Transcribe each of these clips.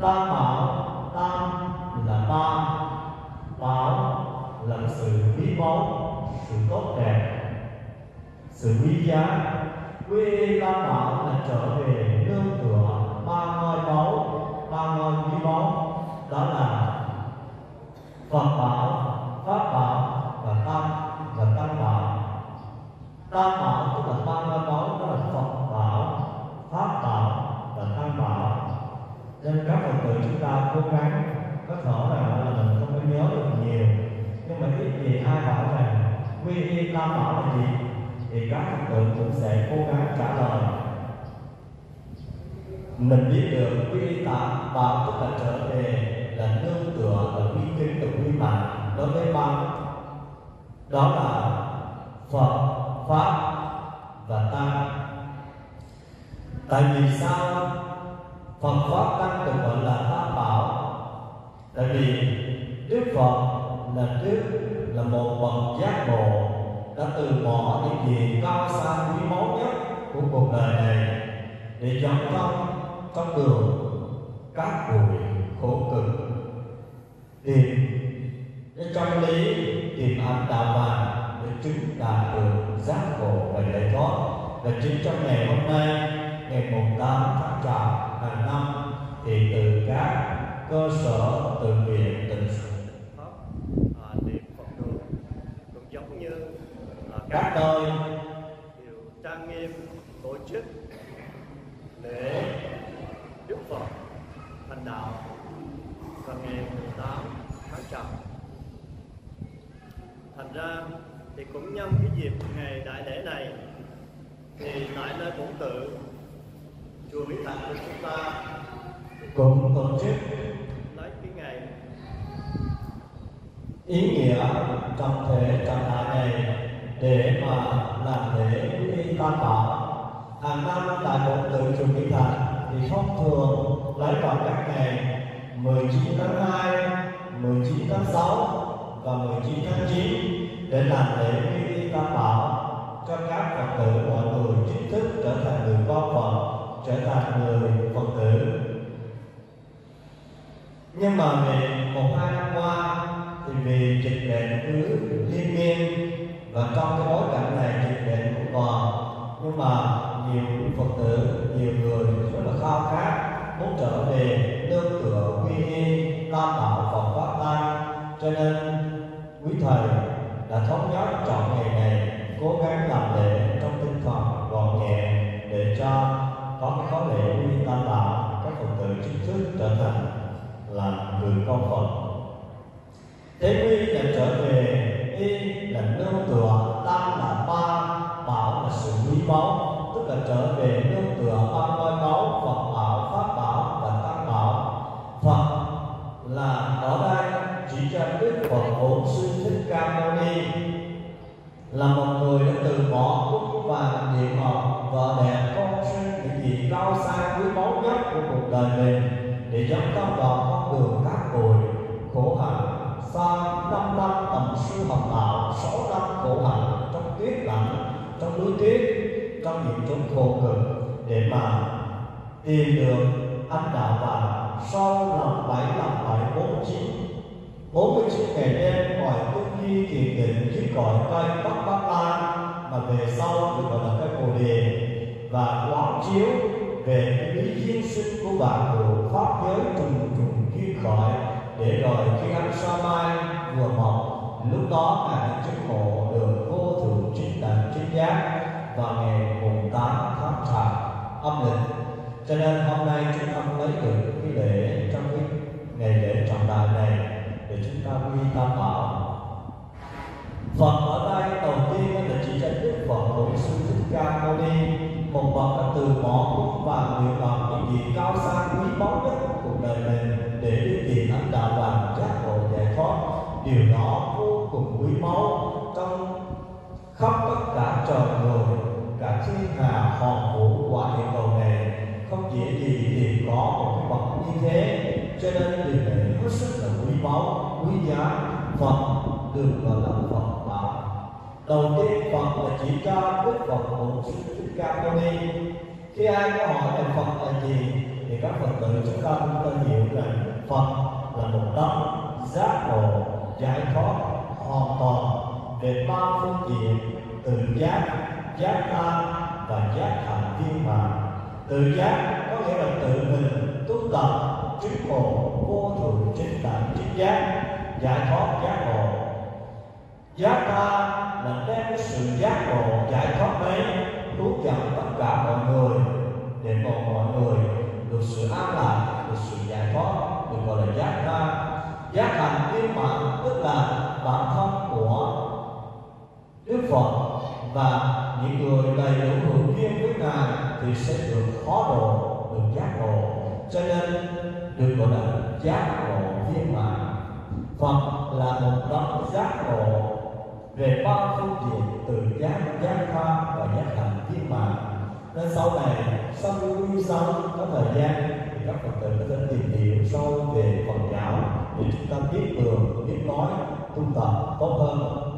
tam bảo, tam là ba. Bảo là sự quý báu, sự tốt đẹp, sự quý giá. Quê tam bảo là trở về lần bảy bốn chín bốn mươi chín ngày đêm ngoài tu duy thiền định chứ gọi cây bắc bắc lan mà về sau được gọi là cây bồ đề và quán chiếu về lý duyên sinh của bạn của pháp giới trùng trùng duyên khởi để rồi khi ánh sa mai vừa mọc lúc đó ngài đã chứng ngộ được vô thượng chính đẳng chính giác vào ngày mùng tám tháng chạp âm lịch cho nên hôm nay chúng ta lấy được cái lễ trong cái ngày lễ trọng đại này để chúng ta quy tam bảo. Phật ở đây đầu tiên là chỉ cho Đức Phật Tổ Sư Thích Ca Mâu Ni. Một bậc đã từ bỏ cũng và nguyện vọng những gì cao xa quý báu nhất của cuộc đời mình để đi tìm ánh đạo và giác ngộ giải thoát. Điều đó vô cùng quý báu. Trong khắp tất cả trời người cả thiên hà, hòn vũ, quả địa cầu này, không dễ gì tìm có một cái bậc như thế cho nên điều này hết sức là quý báu, quý giá. Phật được gọi là Phật bảo đầu tiên, Phật là chỉ cho Đức Phật Bổn Sư Thích Ca Mâu Ni. Khi ai có hỏi về Phật là gì, thì các Phật tử chúng ta cũng cần hiểu rằng Phật là một tâm giác ngộ, giải thoát hoàn toàn về ba phương diện tự giác giác ta và giác thành viên mà Tự giác có nghĩa là tự mình, tu tập chứng ngộ vô thường chính đẳng chính giác giải thoát giác ngộ giác ta là đem sự giác ngộ giải thoát ấy hướng dẫn tất cả mọi người để mọi mọi người được sự an lạc được sự giải thoát được gọi là giác ta giác thành viên mãn tức là bản thân của Đức Phật và những người đầy đủ hữu duyên với Ngài thì sẽ được khó độ, được giác ngộ. Cho nên được gọi là giác ngộ viên mãn. Phật là một đấng giác ngộ về ba phương diện từ giác, giác tha và giác hạnh viên mãn. Nên sau này, sau khi sống có thời gian thì các Phật tử có thể tìm hiểu sâu về Phật giáo để chúng ta biết đường, biết nói, tu tập tốt hơn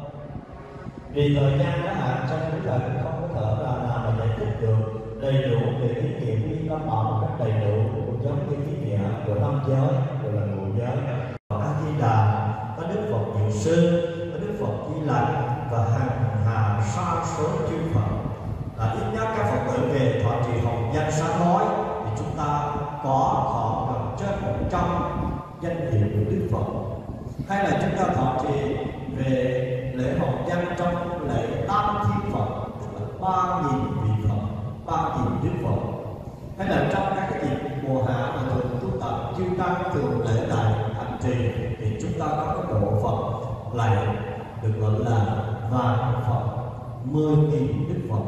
vì thời gian có hạn cho nên ta cũng không có thể là nào mà giải thích được đầy đủ về ý nghĩa của tâm bảo một cách đầy đủ cũng giống như ý của năm giới, gọi là ngũ giới. Có a di đà, có đức phật diệu sư, có đức phật di lặc và hàng hà sa số chư Phật. Là ít nhất các Phật tử về thọ trì hồng danh sa nói thì chúng ta có thọ gần trên một trăm danh hiệu của Đức Phật. Hay là chúng ta thọ trì về lễ hồng danh trong lễ tam thiên Phật, tức là ba nghìn vị Phật, ba nghìn Đức Phật. Hay là trong các cái dịp mùa hạ và thường khi ta chư thường lễ đại hành trì thì chúng ta có cái độ Phật lại được gọi là vàng Phật, mười nghìn Đức Phật.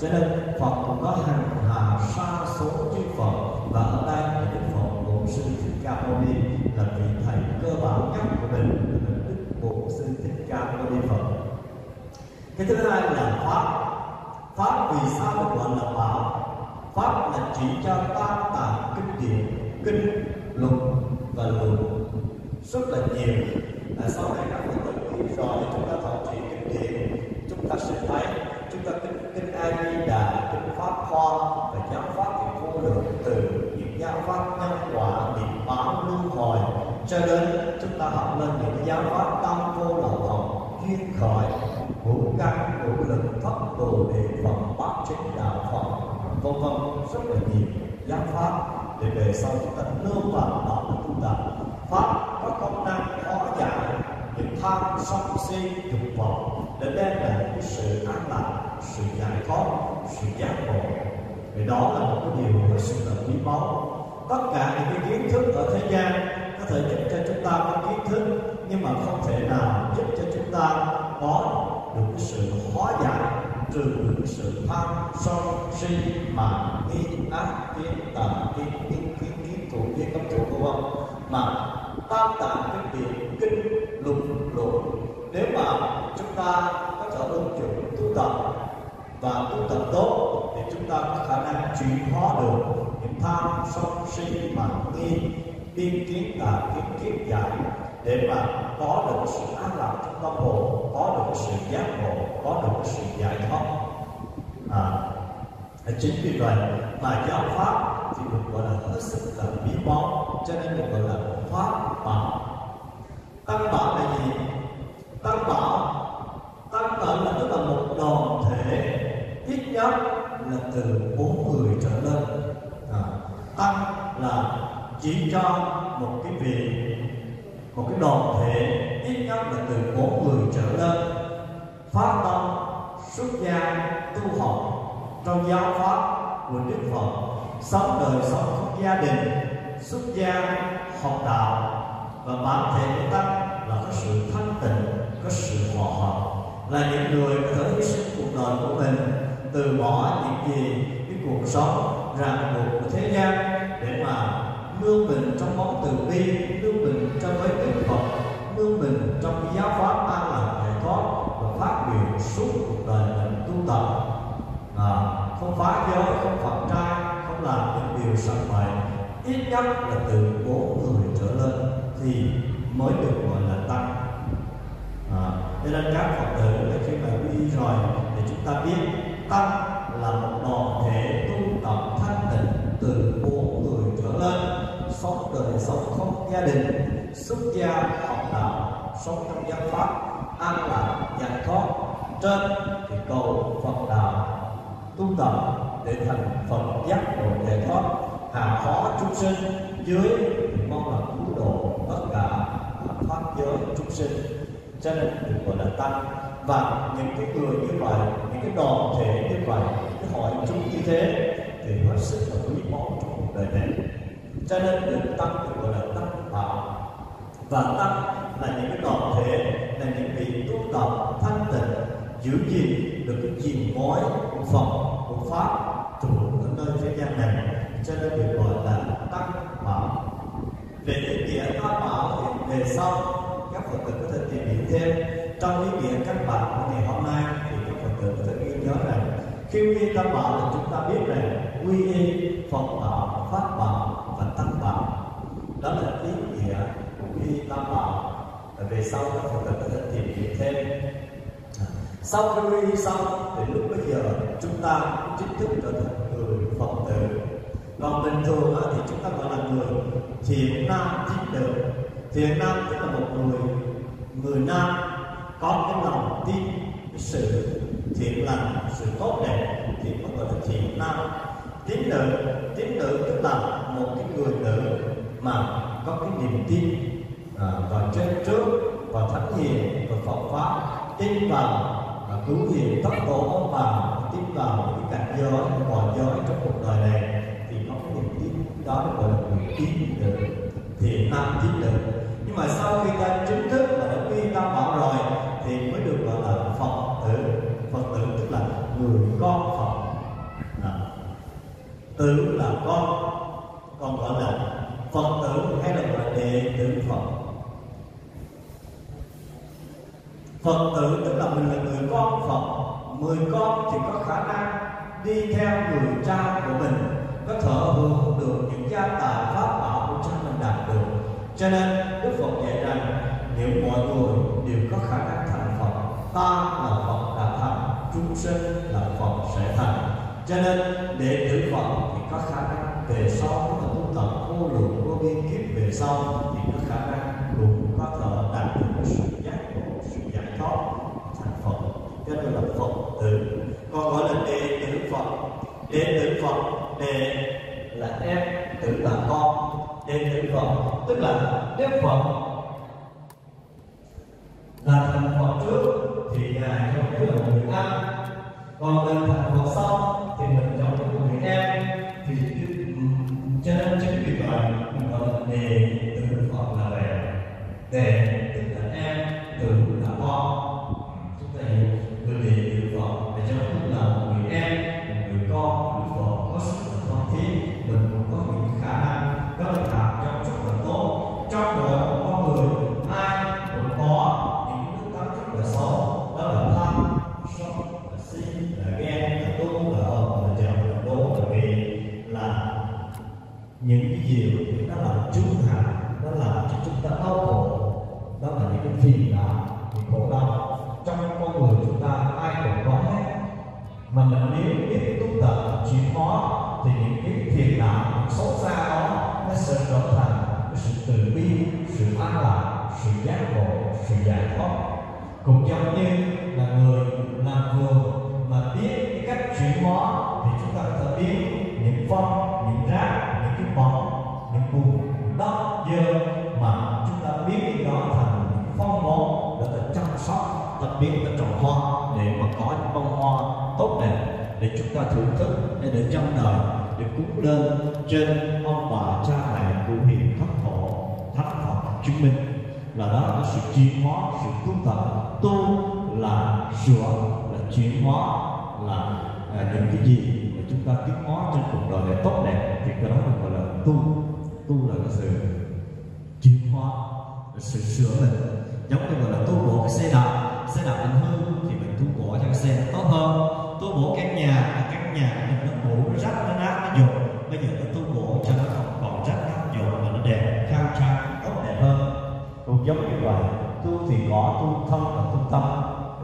Cho nên Phật cũng có hàng hà sa số chư Phật và ở đây là Đức Phật Bổn Sư Thích Ca Mâu Ni là vị thầy cơ bản nhất của mình Đức Bổn Sư Thích Ca Mâu Ni Phật. Cái thứ hai là pháp. Pháp vì sao được gọi là bảo pháp là chỉ cho tam tạng kinh điển kinh luật và luật rất là nhiều. À, sau này các phật tử biết rồi chúng ta thọ trì kinh điển chúng ta sẽ thấy chúng ta kinh kinh a di đà kinh pháp hoa và giáo pháp thì vô lượng từ những giáo pháp nhân quả niệm báo luân hồi. Cho đến chúng ta học lên những giáo pháp tâm vô lậu học chuyên khởi ngũ căn ngũ lực pháp đồ đề phật bát chánh đạo phật vân vân. Rất là nhiều giáo pháp để về sau chúng ta nương vào đó của chúng ta pháp có công năng khó giải những tham, sân, si, dục vọng để đem lại cái sự an lạc, sự giải thoát, sự giác ngộ. Vì đó là một cái điều hết sức là quý báu. Tất cả những cái kiến thức ở thế gian có thể giúp cho chúng ta có kiến thức, nhưng mà không thể nào giúp cho chúng ta có được cái sự hóa giải trừ sự tham sân si mà nghi ác kiến tà kiến kiến kiến kiến thủ kiến cấm chủ của ông mà tam tạng kinh điển, kinh lục lộ nếu mà chúng ta có thể ứng dụng tu tập và tu tập tốt thì chúng ta có khả năng chuyển hóa được những tham sân si mà nghi biên kiến tà kiến kiến giải để mà có được sự an lạc trong tâm hồn có được sự giác ngộ có được sự giải thoát. À, chính vì vậy mà giáo pháp thì được gọi là hết sức là bí báu cho nên được gọi là pháp bảo tăng bảo là gì? Tăng bảo tăng bảo là tức là một đoàn thể ít nhất là từ bốn người trở lên. À, tăng là chỉ cho một cái việc một cái đoàn thể ít nhất là từ bốn người trở lên. Phát tâm xuất gia, tu học. Trong giáo pháp của Đức Phật. Sống đời sống trong gia đình, xuất gia, học đạo. Và bản thể của tăng là có sự thanh tịnh, có sự hòa hợp. Là những người có thể hy sinh cuộc đời của mình, từ bỏ những gì, cái cuộc sống, ràng buộc của thế gian để mà nương mình trong bóng từ bi trong với đức phật nương mình trong cái giáo pháp an lành giải thoát và phát biểu suốt cuộc đời mình tu tập. À, không phá giới không phạm trai không làm những điều sẵn bậy ít nhất là từ bốn người trở lên thì mới được gọi là tăng. À, cho nên các phật tử khi mà đi rồi thì chúng ta biết tăng là một đoàn thể tu tập thanh tịnh từ bốn người trở lên. Sống đời sống không gia đình xuất gia, học đạo, sống trong giáo pháp, an lạc giải thoát. Trên thì cầu phật đạo, tu tập để thành phật giác ngộ giải thoát. Hạ khó chúng sinh dưới thì mong là cứu độ tất cả pháp giới chúng sinh. Cho nên được gọi là tăng. Và những cái người như vậy, những cái đoàn thể như vậy, cái hội chúng như thế, thì hết sức là quý báu trong cuộc đời này. Cho nên được tăng được gọi là tăng bảo và tăng là những cái đoàn thể, là những vị tu tập thanh tịnh, giữ gìn được cái gìn mối của Phật, của pháp trụ ở nơi thế gian này. Cho nên được gọi là tăng bảo. Về ý nghĩa tam bảo thì về sau, các phật tử có thể tìm hiểu thêm. Trong ý nghĩa các bạn của ngày hôm nay thì các phật tử có thể ghi nhớ rằng, khi quy tam bảo là chúng ta biết rằng quy y, phật bảo, pháp bảo và tăng bảo. Đó là ý nghĩa của tam bảo và về sau các phật tử có thể tìm hiểu thêm. À, sau khi đi xong thì lúc bây giờ chúng ta chính thức trở thành người phật tử. Còn bình thường thì chúng ta gọi là người thiện nam chính được thiện nam tức là một người người nam có cái lòng tin, sự thiện lành sự tốt đẹp thì có gọi là thiện nam. Tín nữ tín nữ tức là một cái người nữ mà có cái niềm tin à, và trên trước và thánh hiền và phật pháp tin vào à, cứu hiền tất tổ và tin vào những cái cảnh giới mọi giới trong cuộc đời này. Thì có cái niềm tin đó gọi là người tín được thiện nam tín được. Nhưng mà sau khi ta chính thức là đã quy tam bảo rồi thì mới được gọi là phật tử. Phật tử tức là người con phật. À, tử là con còn gọi là phật tử hay là gọi là đệ tử phật. Phật tử tức là mình là người con phật. Người con thì có khả năng đi theo người cha của mình, có thở hưởng được những gia tài pháp bảo của cha mình đạt được. Cho nên đức phật dạy rằng, nếu mọi người đều có khả năng thành phật, ta là phật đã thành, chúng sinh là phật sẽ thành. Cho nên đệ tử phật thì có khả năng về sau có tu tập vô lượng vô biên kiếp về sau thì có khả năng cũng có thể đạt được sự giác ngộ sự giải thoát thành phật cho nên là phật tử còn gọi là đệ tử phật đệ tử đề là em tự là con đệ tự phật, tức là đức phật. Là thành phật trước thì ngài cho phải là một người ăn. Còn lên thành phật sau thì mình chọn được người em. Thì cho nên chính vì vậy mình gọi là đề tự phật là về đề để để trong đời để cúng lên trên ông bà cha mẹ của hiền thất thổ thánh phật chứng minh. Là đó là sự chuyển hóa sự tu tập tu là sửa là chuyển hóa là à, những cái gì mà chúng ta tiến hóa trên cuộc đời này tốt đẹp thì cái đó mình gọi là tu. Tu là cái sự chuyển hóa là sự sửa mình. Giống như gọi là tu bổ cái xe đạp. Xe đạp mình hư thì mình tu bổ cho cái xe nó tốt hơn. Tu bổ cái tu thì có tu thân và tu tâm.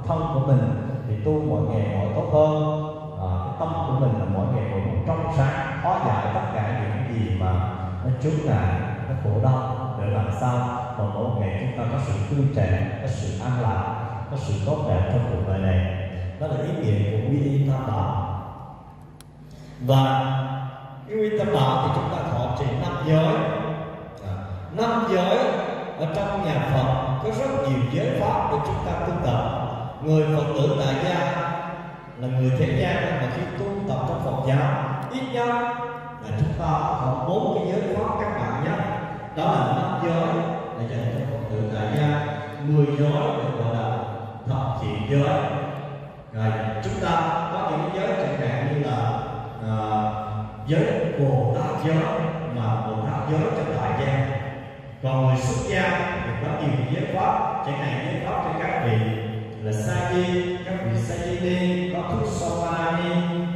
Thân của mình thì tu mỗi ngày mỗi tốt hơn. À, cái tâm của mình là mỗi ngày mỗi trong sáng hóa giải tất cả những gì mà nó chướng ngại nó khổ đau để làm sao mà mỗi ngày chúng ta có sự tươi trẻ có sự an lạc có sự tốt đẹp trong cuộc đời này. Đó là ý nghĩa của quy y tam bảo. Và cái quy tam bảo thì chúng ta thọ trì năm giới. À, năm giới ở trong nhà Phật có rất nhiều giới pháp để chúng ta tu tập người Phật tử tại gia là người thế gian mà khi tu tập trong Phật giáo ít nhất là chúng ta có bốn cái giới pháp các bạn nhé. đó là năm giới để dành cho Phật tử tại gia mười giới được gọi là thập thiện giới rồi chúng ta có những giới chẳng hạn như là à, giới Bồ Tát giới mà Bồ Tát giới trong đại gia còn người xuất gia thì có nhiều giới pháp chẳng hạn giới pháp cho các vị là sa di các vị sa di đi có thuốc soma đi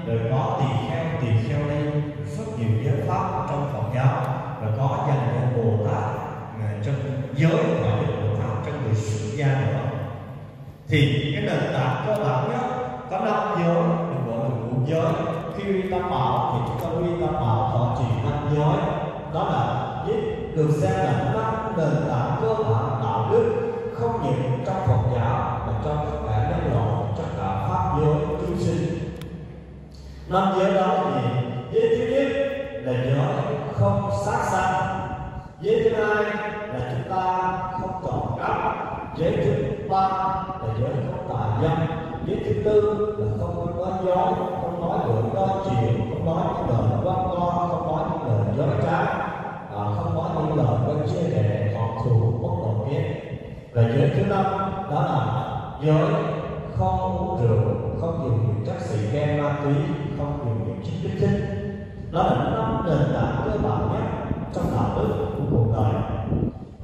rồi có tỳ kheo tỳ kheo đi, rất nhiều giới pháp trong phật giáo và có dành cho bồ tát à, trong giới gọi là bồ tát cho người xuất gia nữa. Thì cái nền tảng cơ bản nhất có năm giới được gọi là ngũ giới. Khi quy tam bảo thì chúng ta quy tam bảo thọ trì năm giới. Đó là giết được xem là năm nền tảng cơ bản đạo đức không những trong Phật giáo mà trong tất cả nhân loại, trong cả pháp giới chúng sinh. Năm giới đó thì giới thứ nhất là giới không sát sanh, giới thứ hai là chúng ta không trộm cắp, giới thứ ba là giới không tà dâm, giới thứ tư là không nói dối, không nói lưỡi nói chuyện, không nói những lời lời quên chia thủ quốc thù bất và giới thứ năm đó là giới không uống rượu không dùng những chất xì ke ma túy không dùng những chất kích thích. Đó là năm nền tảng cơ bản nhất trong đạo đức của cuộc đời.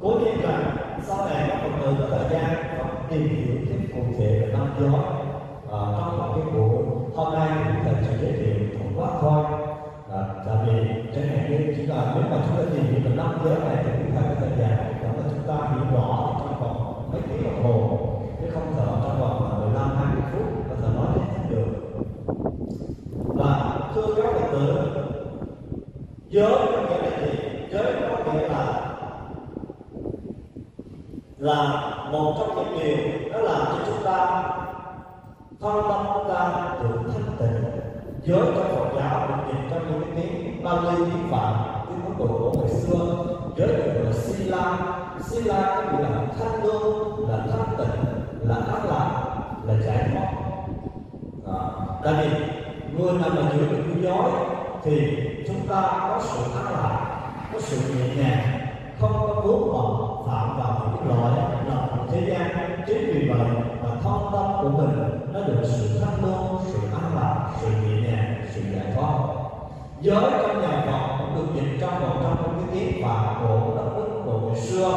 Cố nhiên rằng sau này các phật tử có thời gian tìm hiểu thêm cụ thể về năm giới à, trong một cái buổi hôm nay cũng thầy chỉ giới thiệu tổng quát thôi à, tại vì chẳng hạn như chúng ta nếu mà chúng ta nhìn hiểu về năm giới này thì cũng phải có thời gian. Đó là chúng ta hiểu rõ trong vòng mấy tiếng đồng hồ chứ không thể trong vòng 15 20 phút có thể nói hết được. Và thưa các phật tử giới có nghĩa là gì? Giới có nghĩa là là một trong những điều đó làm cho chúng ta thân tâm chúng ta được thanh tịnh giới trong Phật giáo được nhìn trong những cái tiếng Bali tiếng Phạn tiếng Ấn Độ của ngày xưa. Giới được gọi là Sila. Sila có nghĩa là thanh lương là thanh tịnh là an lạc là giải thoát. À, tại vì người nào mà giữ được cái giới thì chúng ta có sự an lạc có sự nhẹ nhàng không có vướng bận phạm vào những loại lầm thế gian chính vì vậy mà thông tâm của mình nó được sự thanh lương sự an lạc sự nhẹ nhàng giới trong nhà Phật cũng được dịch trong một trong những cái tiếng Phạn của đất nước của ngày xưa.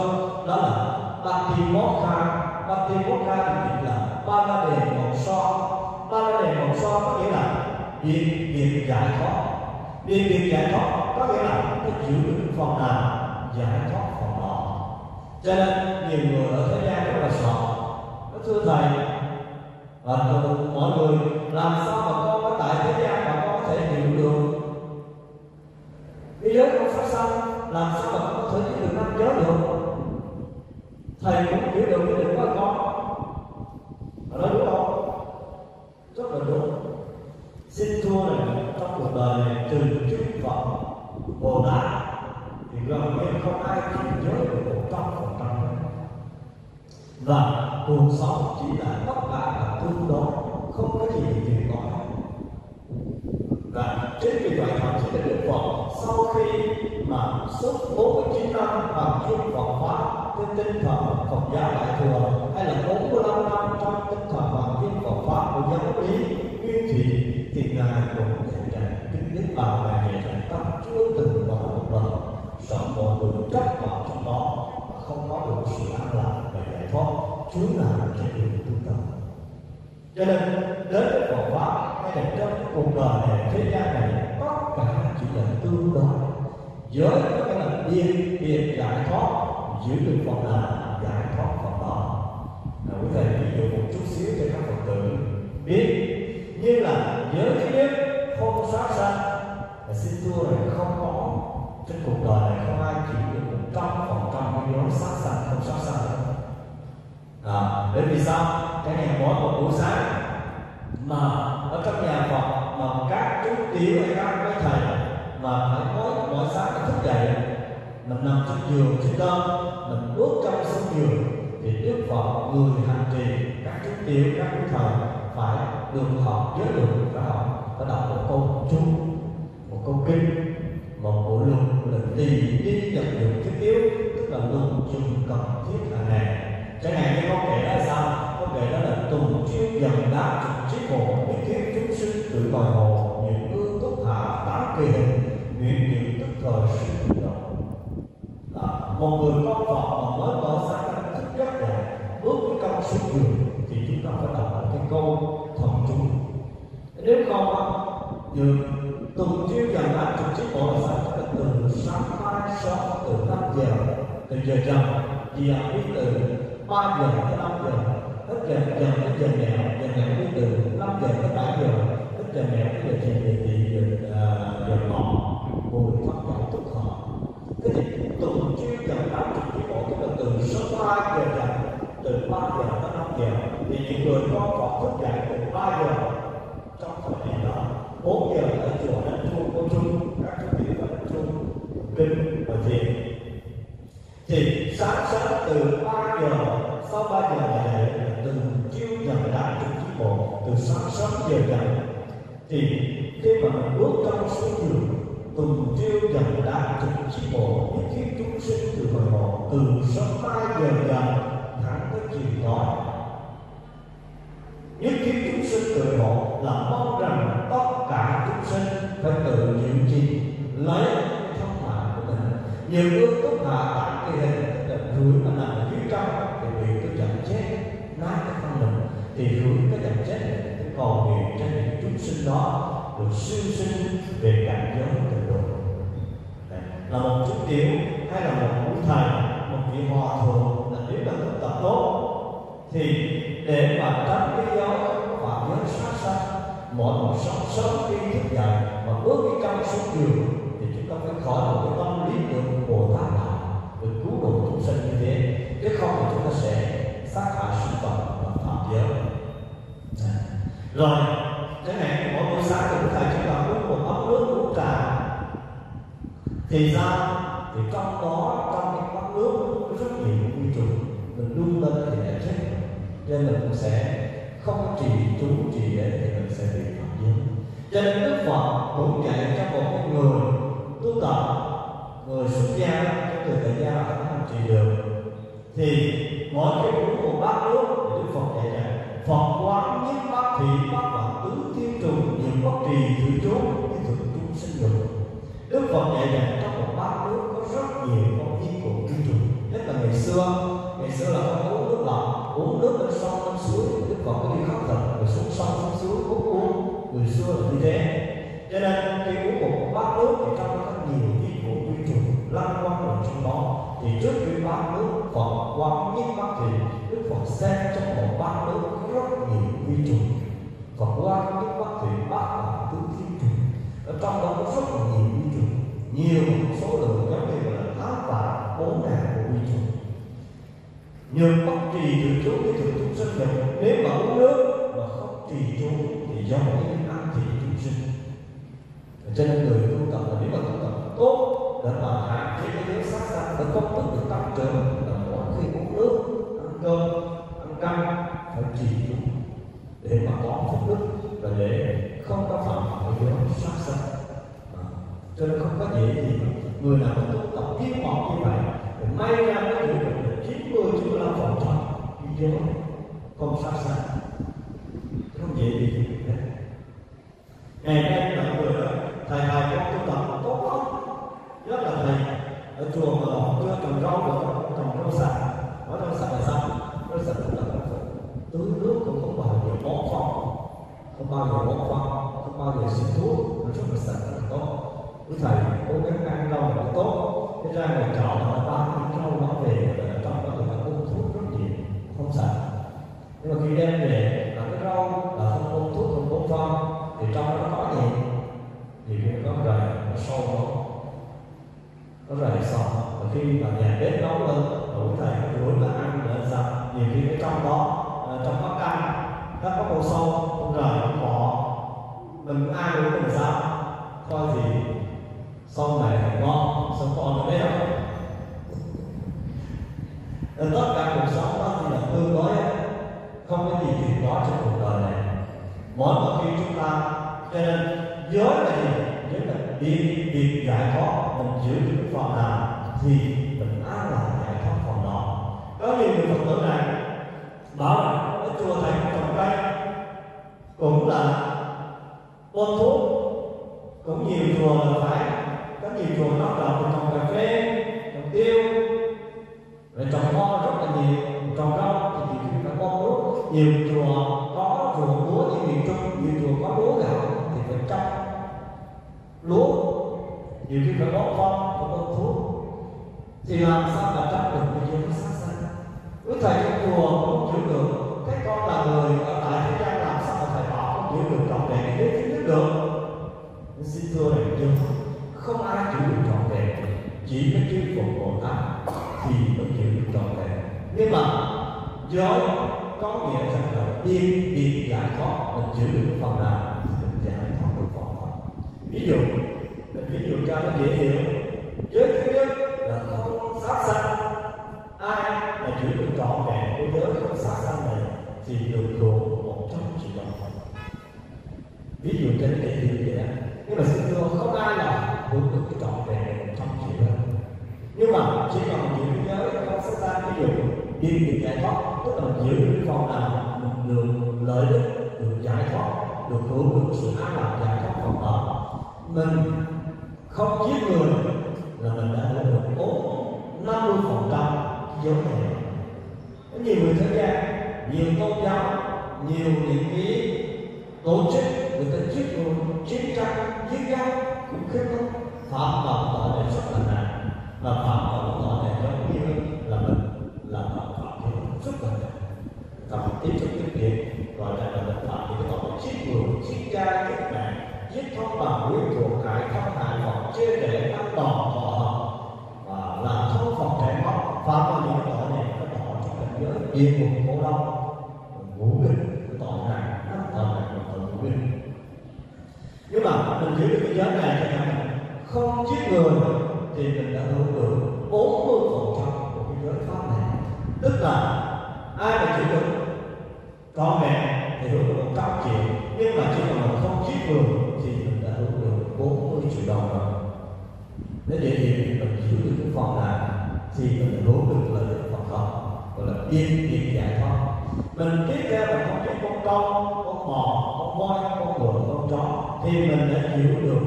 Đó là Patimokkha Patimokkha thì dịch là ba la đề một so ba la đề một so có nghĩa là việc việc giải thoát. Việc việc giải thoát có nghĩa là nó chịu được phần nào? Giải thoát phần đó. Cho nên nhiều người ở thế gian rất là sợ. Nó thưa thầy, và mọi người làm sao mà con có tại thế gian thể hiểu được. Cái giới không phát sanh làm sao mà có thể hiểu được năm giới được? Thầy cũng hiểu được cái định của con. Ở nói đúng không? Rất là đúng. Xin thua này trong cuộc đời này, trừ chức phật bồ tát, thì gần như không ai chịu giới được một trăm phần trăm và cuộc sống chỉ là tất cả là tương đối, không có gì tuyệt giáo lý nguyên thị thì ngài cũng thể trạng kinh đức bảo ngài hệ trạng tâm chưa từng bỏ một lần. Sợ mọi người chấp vào trong đó mà không có được sự an lạc và giải thoát. Chúa là sẽ được tu tập. Cho nên, đến với Phật pháp hay là trong cuộc đời này, thế gian này, tất cả chỉ là tương đối giới có cái là biên biệt giải thoát, giữ được phần nào sát sanh và xin thưa này không có trên cuộc đời này không ai chỉ được một trăm phần trăm cái giới sát sanh không sát sanh đâu. À, bởi vì sao? Cái này mỗi một buổi sáng mà ở trong nhà Phật mà các chú tiểu hay các cái thầy mà phải mỗi mỗi sáng mình thức dậy. Mình nằm trên giường trên đơn mình bước trong sân giường thì đức phật người hành trì các chú tiểu các quý thầy phải được học giới luật phải học có đọc một câu chú một câu kinh, một bộ luật là tùy đi nhận dụng thiết yếu, tức là luật dùng cần thiết hàng ngày chẳng hạn như con kể đó sao? Con kể đó là tùng chiêu dần đá trực chiếc bộ để thiết chúng sinh tự đòi hồ những ương tốt hạ tám kỳ hình nguyện niệm tức thời sự động một người con Phật mà mới có sáng ra thức giấc là bước cái công xuống giường như tùng chiêu dần lại trực tiếp bộ là phải từ sáng mai sớm từ năm giờ từ giờ trầm thì à, biết từ ba giờ tới năm giờ hết giờ giờ hết giờ nghèo giờ nghèo biết từ năm giờ tới bảy giờ hết giờ mẹo tới giờ thì thì à, giờ giờ ngọ được siêu sinh về cảnh giới tự độ. Là một chút tiểu hay là một cụ thầy một vị hòa thượng là nếu là thực tập tốt, thì để mà tránh cái gió và giới sát sanh mỗi một sáng sớm khi thức dậy và bước cái chân xuống giường thì chúng ta phải khỏi một cái tâm lý được bồ tát đạo được cứu độ chúng sinh như thế. Chứ không thì chúng ta sẽ sát hại sinh vật và phạm giới. Rồi thì ra thì trong đó trong cái bát nước có rất nhiều quy trùng mình đun lên thì đã chết cho nên mình cũng sẽ không chỉ chú chỉ để thì mình sẽ bị phạm giới cho nên đức phật cũng dạy cho một con người tu tập, người xuất gia, cái người tại gia ở không chỉ được thì mỗi cái uống một bát nước thì đức phật dạy rằng, phật quán nhất bát thị bát vạn tứ thiên trùng, những bất trì thứ chú như thực chúng sinh dục. Đức phật dạy rằng bát nước có rất nhiều con vi khuẩn vi trùng nhất là ngày xưa. Ngày xưa là không uống nước lọc, uống nước bên sông bên suối đức phật có đi khắp thật, rồi xuống sông, xuống suối uống uống. Người xưa là như thế. Cho nên khi uống một bát nước thì trong đó có nhiều vi khuẩn vi trùng lăn quăng ở trong đó. Thì trước khi bát nước phật quăng nhất bát thì đức phật xem trong một bát nước có rất nhiều vi trùng phật quăng nhất bát thì bát là tứ vi trùng ở trong đó có rất là nhiều vi nhiều số lượng giống như là tám vạn bốn ngàn của vi trùng nhưng bất trì từ chú cái thực chúng sinh được nếu mà uống nước mà không trì chú thì do cái ăn thị chúng sinh. Cho nên người tu tập là nếu mà tu tập tốt, để mà hạn chế cái giới sát sanh, để công đức được tăng trưởng là mỗi khi uống nước, ăn cơm, ăn canh, phải trì chú để mà có phúc đức và để không có phạm phải giới sát sanh cho nên không có dễ gì người nào mà tu tập kiên mọt như vậy, thì may ra mới được được chín mươi chín mươi lăm phần trăm. Như thế không xa xa không dễ gì ngày nay là người đó thầy thầy con tu tập tốt lắm. Rất là thầy ở chùa mà họ chưa trồng rau được trồng rau sạch. Ở rau sạch là sao rau sạch là tưới nước cũng không bao giờ bón phân. Không bao giờ bón phân, không bao giờ xịt thuốc nó rất là sạch rất là tốt quý thầy, cố gắng ăn rau là tốt. Cái ra ngoài chợ họ ba cái rau nó về, là trong đó là ta uống thuốc rất nhiều, không sạch nhưng mà khi đem về là cái rau là không uống thuốc, không uống phân thì trong đó nó có gì? Thì cũng có rầy nó sâu nó nó rầy sò. Và khi mà nhà bếp nấu lên đủ thầy có là ăn là sạch nhiều khi cái trong đó ờ, trong bát canh nó có màu sâu không rầy không bọ mình ăn được mình sao thôi thì xong này thì ngon sau con nó béo nên tất cả cuộc sống đó thì là tương đối. Không có gì tuyệt đối trong cuộc đời này. Mỗi một khi chúng ta, cho nên giới là gì giới là việc việc giải thoát, mình giữ được phần nào thì mình an lạc giải thoát phần đó. Có nhiều người phật tử này bảo là chùa thầy trồng cây cũng là ôn thuốc cũng nhiều chùa là phải nhiều chùa nó trồng trồng cà phê trồng tiêu. Rồi trồng hoa rất là nhiều trồng rau thì chỉ cần phải bón lúa, nhiều chùa có ruộng lúa như miền trung nhiều chùa có lúa gạo thì phải trồng lúa. Nhiều khi phải bón phân phải bón thuốc. Thì làm sao mà trồng được cái nó sát sanh? Ước thầy trong chùa cũng chịu được. Thế con là người ở tại thế gian làm sao mà thầy bảo không chịu được trọn vẹn cái giới kiến được. Xin thưa đại chúng không ai chịu được trọn vẹn. Chỉ có chư Phật Bồ Tát thì mới chịu được trọn vẹn. Nhưng mà giới có nghĩa rằng là tiên việc giải thoát mình chịu được phần nào thì mình giải thoát được phần nào. Ví dụ, mình ví dụ cho nó dễ hiểu. Giới thứ nhất là không sát sanh. Ai mà chịu được trọn vẹn của giới không sát sanh này thì được hưởng một trăm triệu đồng. Ví dụ cho nó dễ hiểu nhưng mà chỉ cần giữ nhớ trong sách ta ví dụ đi được giải thoát, tức là giữ cái phòng nào mình được lợi ích, được giải thoát, được hưởng được sự an lạc giải thoát phòng đó mình không giết người là mình đã hưởng được bốn năm mươi phần trăm giới này có nhiều người thế gian nhiều tôn giáo, nhiều những cái tổ chức, người ta giết người, chiến tranh, giết nhau cũng khiếp lắm phạm vào tội này xuất là và phạm vào tội này giống như là mình, là phạm phạm cái rất là nặng thậm chí trong tiếng việt gọi là mình phạm những cái tội giết người giết cha giết mẹ giết con bà quyến thuộc hại thâm hại hoặc chê rẻ ăn đòn thọ hận và làm thông phòng trẻ mất phạm vào những tội này có tội trong cảnh giới địa ngục khổ đau ngũ nghịch cái tội này nó tội này là tội ngũ nghịch nhưng mà mình giữ được cái giới này cho rằng không giết người thì mình đã hưởng được 40 phần trăm của cái giới pháp này tức là ai mà chịu được con mẹ thì hưởng được một trăm triệu nhưng mà chỉ cần mình không giết người thì mình đã hưởng được 40 triệu đồng rồi nếu vậy thì mình giữ được cái phần này thì mình hiểu được lợi ích Phật đó gọi là kiên kiên giải thoát. Mình tiếp theo mình không biết con trâu con bò con voi con ngựa con chó thì mình đã chịu được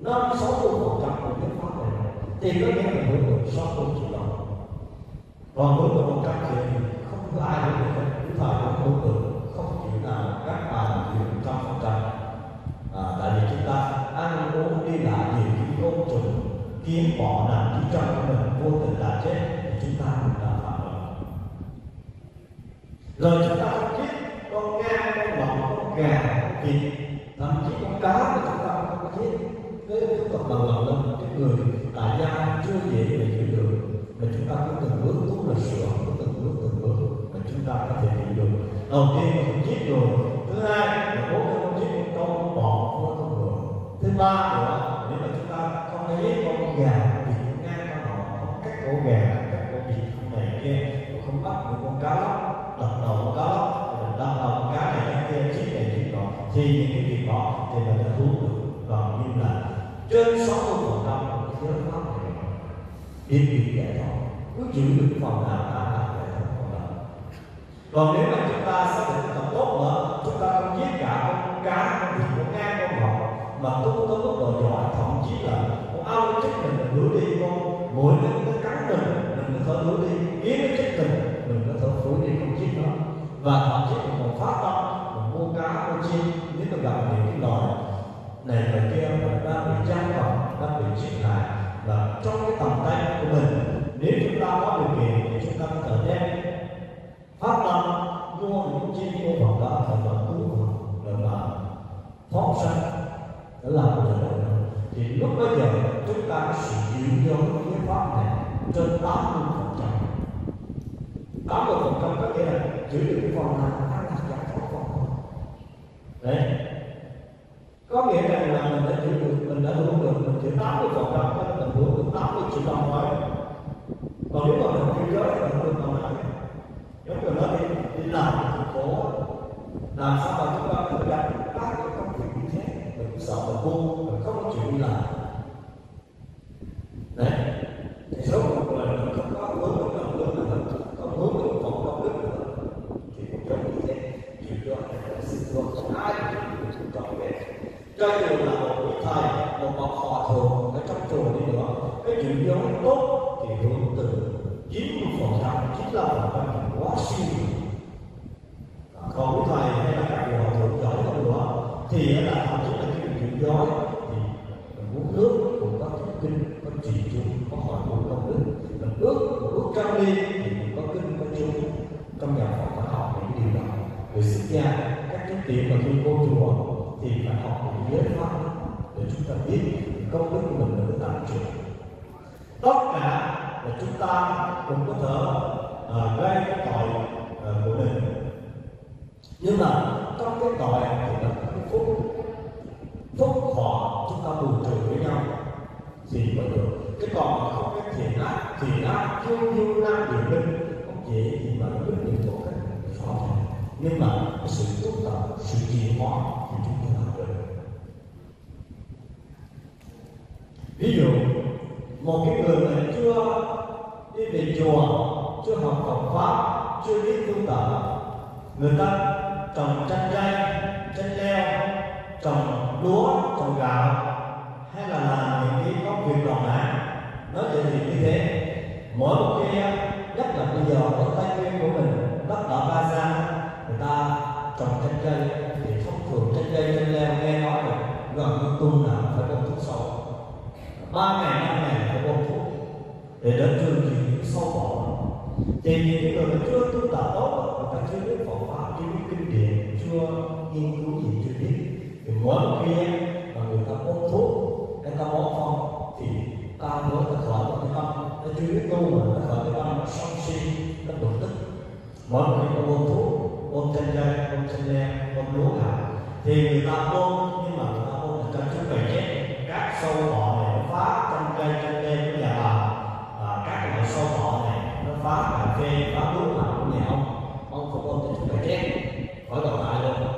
năm sáu mươi phần trăm của cái pháp này. Thì có nghĩa là hiểu được sáu mươi triệu đồng còn hưởng được một trăm thì không có ai hiểu được hết chúng ta cũng không được không chịu nào các bạn hiểu trăm phần trăm. À, tại vì chúng ta ăn uống đi lại nhiều khi ôn trùng kiến bỏ nằm chỉ trong của mình vô tình là chết thì chúng ta cũng đã phạm rồi rồi chúng ta không giết con nghe con bò, con gà, con vịt, thậm chí con cá mà chúng ta không giết với chúng ta bằng lòng lên cái người tại gia chưa dễ để giữ được mà chúng ta cứ từng bước tu là sửa cứ từng bước từng bước mà chúng ta có thể hiểu được. Đầu tiên là không giết rồi. Chịu được phần nào ta làm để thành phần nào còn nếu mà chúng ta xác định thật tốt nữa chúng ta không giết cả con cá, con vịt con ngan, con bò, mà tốt tới mức độ giỏi thậm chí là con ao nó chết mình mình đuổi đi, con mũi nó nó cắn mình mình có thể đuổi đi kiến nó chết mình mình có thể phủi đi không giết nó và thậm chí mình còn phát tâm mình mua cá mua chim, nếu mà gặp những cái loài này và kia mình đang bị trang trọng đang bị giết hại, và trong cái tầm tay của mình nếu chúng ta có điều kiện thì chúng ta có thể đem phát tâm mua những chi mua vật đó và mà cứu họ để mà thoát sanh, để làm một điều đó. Thì lúc bây giờ chúng ta có sự dịu dàng với pháp này trên 80 phần trăm. 80 phần trăm có nghĩa là giữ được cái phần nào ăn là giải thoát phần đó đấy. Có nghĩa rằng là mình đã giữ được, mình đã hưởng được, mình chỉ 80 phần trăm, mình hưởng được 80 triệu đồng thôi còn nếu mà mình thế giới thì mình hưởng còn lại. Giống như nó đi đi làm thành phố làm sao mà chúng ta tự thể gặp các cái công việc như thế? Mình sợ mình vô mình không có chịu đi làm. Đấy. Thì số một người mình không có hướng được đồng lương nữa không hướng được một công đức nữa thì cũng giống như thế. Chịu cho là sự vô không ai cũng chịu trọn vẹn cho dù là một vị thầy, một bậc hòa thượng ở trong chùa đi nữa, cái chuyện đó tốt người xuất gia các cái tiệm mà khi vô chùa thì phải học những giới pháp để chúng ta biết công đức của mình là cái tạm tất cả là chúng ta cũng có thể uh, gây cái tội uh, của mình nhưng mà trong cái tội thì là cái phúc phúc họ chúng ta bù trừ với nhau thì mới được cái còn mà không cái thiện ác thiện ác yêu yêu nam điều minh không dễ gì nhưng mà cái sự một cách sự chuyển hóa thì chúng ta làm được. Ví dụ, một cái người mà chưa đi về chùa, chưa học Phật pháp, chưa biết tu tập, người ta trồng chanh cây chanh leo, trồng lúa, trồng gạo, hay là làm những cái công việc đoàn lại, nói vậy thì như thế. Mỗi một cái, nhất là bây giờ trồng chanh cây, thì thông thường chanh cây trên leo nghe nói là gần như tu nào phải bơm thuốc sâu. Ba ngày, năm ngày phải bơm thuốc. Để đến trường thì những sâu bỏ thì những người chưa tu tập tốt người ta chưa biết Phật pháp, chưa biết kinh điển, chưa nghiên cứu gì, chưa biết, thì mỗi một khi mà người ta bơm thuốc, người ta bón phong thì ta mới ta khỏi được cái tâm. Nó chưa biết tu mà nó khỏi cái tâm, nó sân si, nó bực tức. Mỗi một khi ta bơm thuốc ôm chân dây ôm chân leo ôm lúa gạo thì người ta ôm, nhưng mà người ta ôm là trong chút bầy nhé. Các sâu bọ này nó phá trong cây, chân leo của nhà bà. Và các loại sâu bọ này nó phá cà phê, phá lúa gạo của nhà ông. Ông phải ôm trên chút bầy chết khỏi còn lại luôn.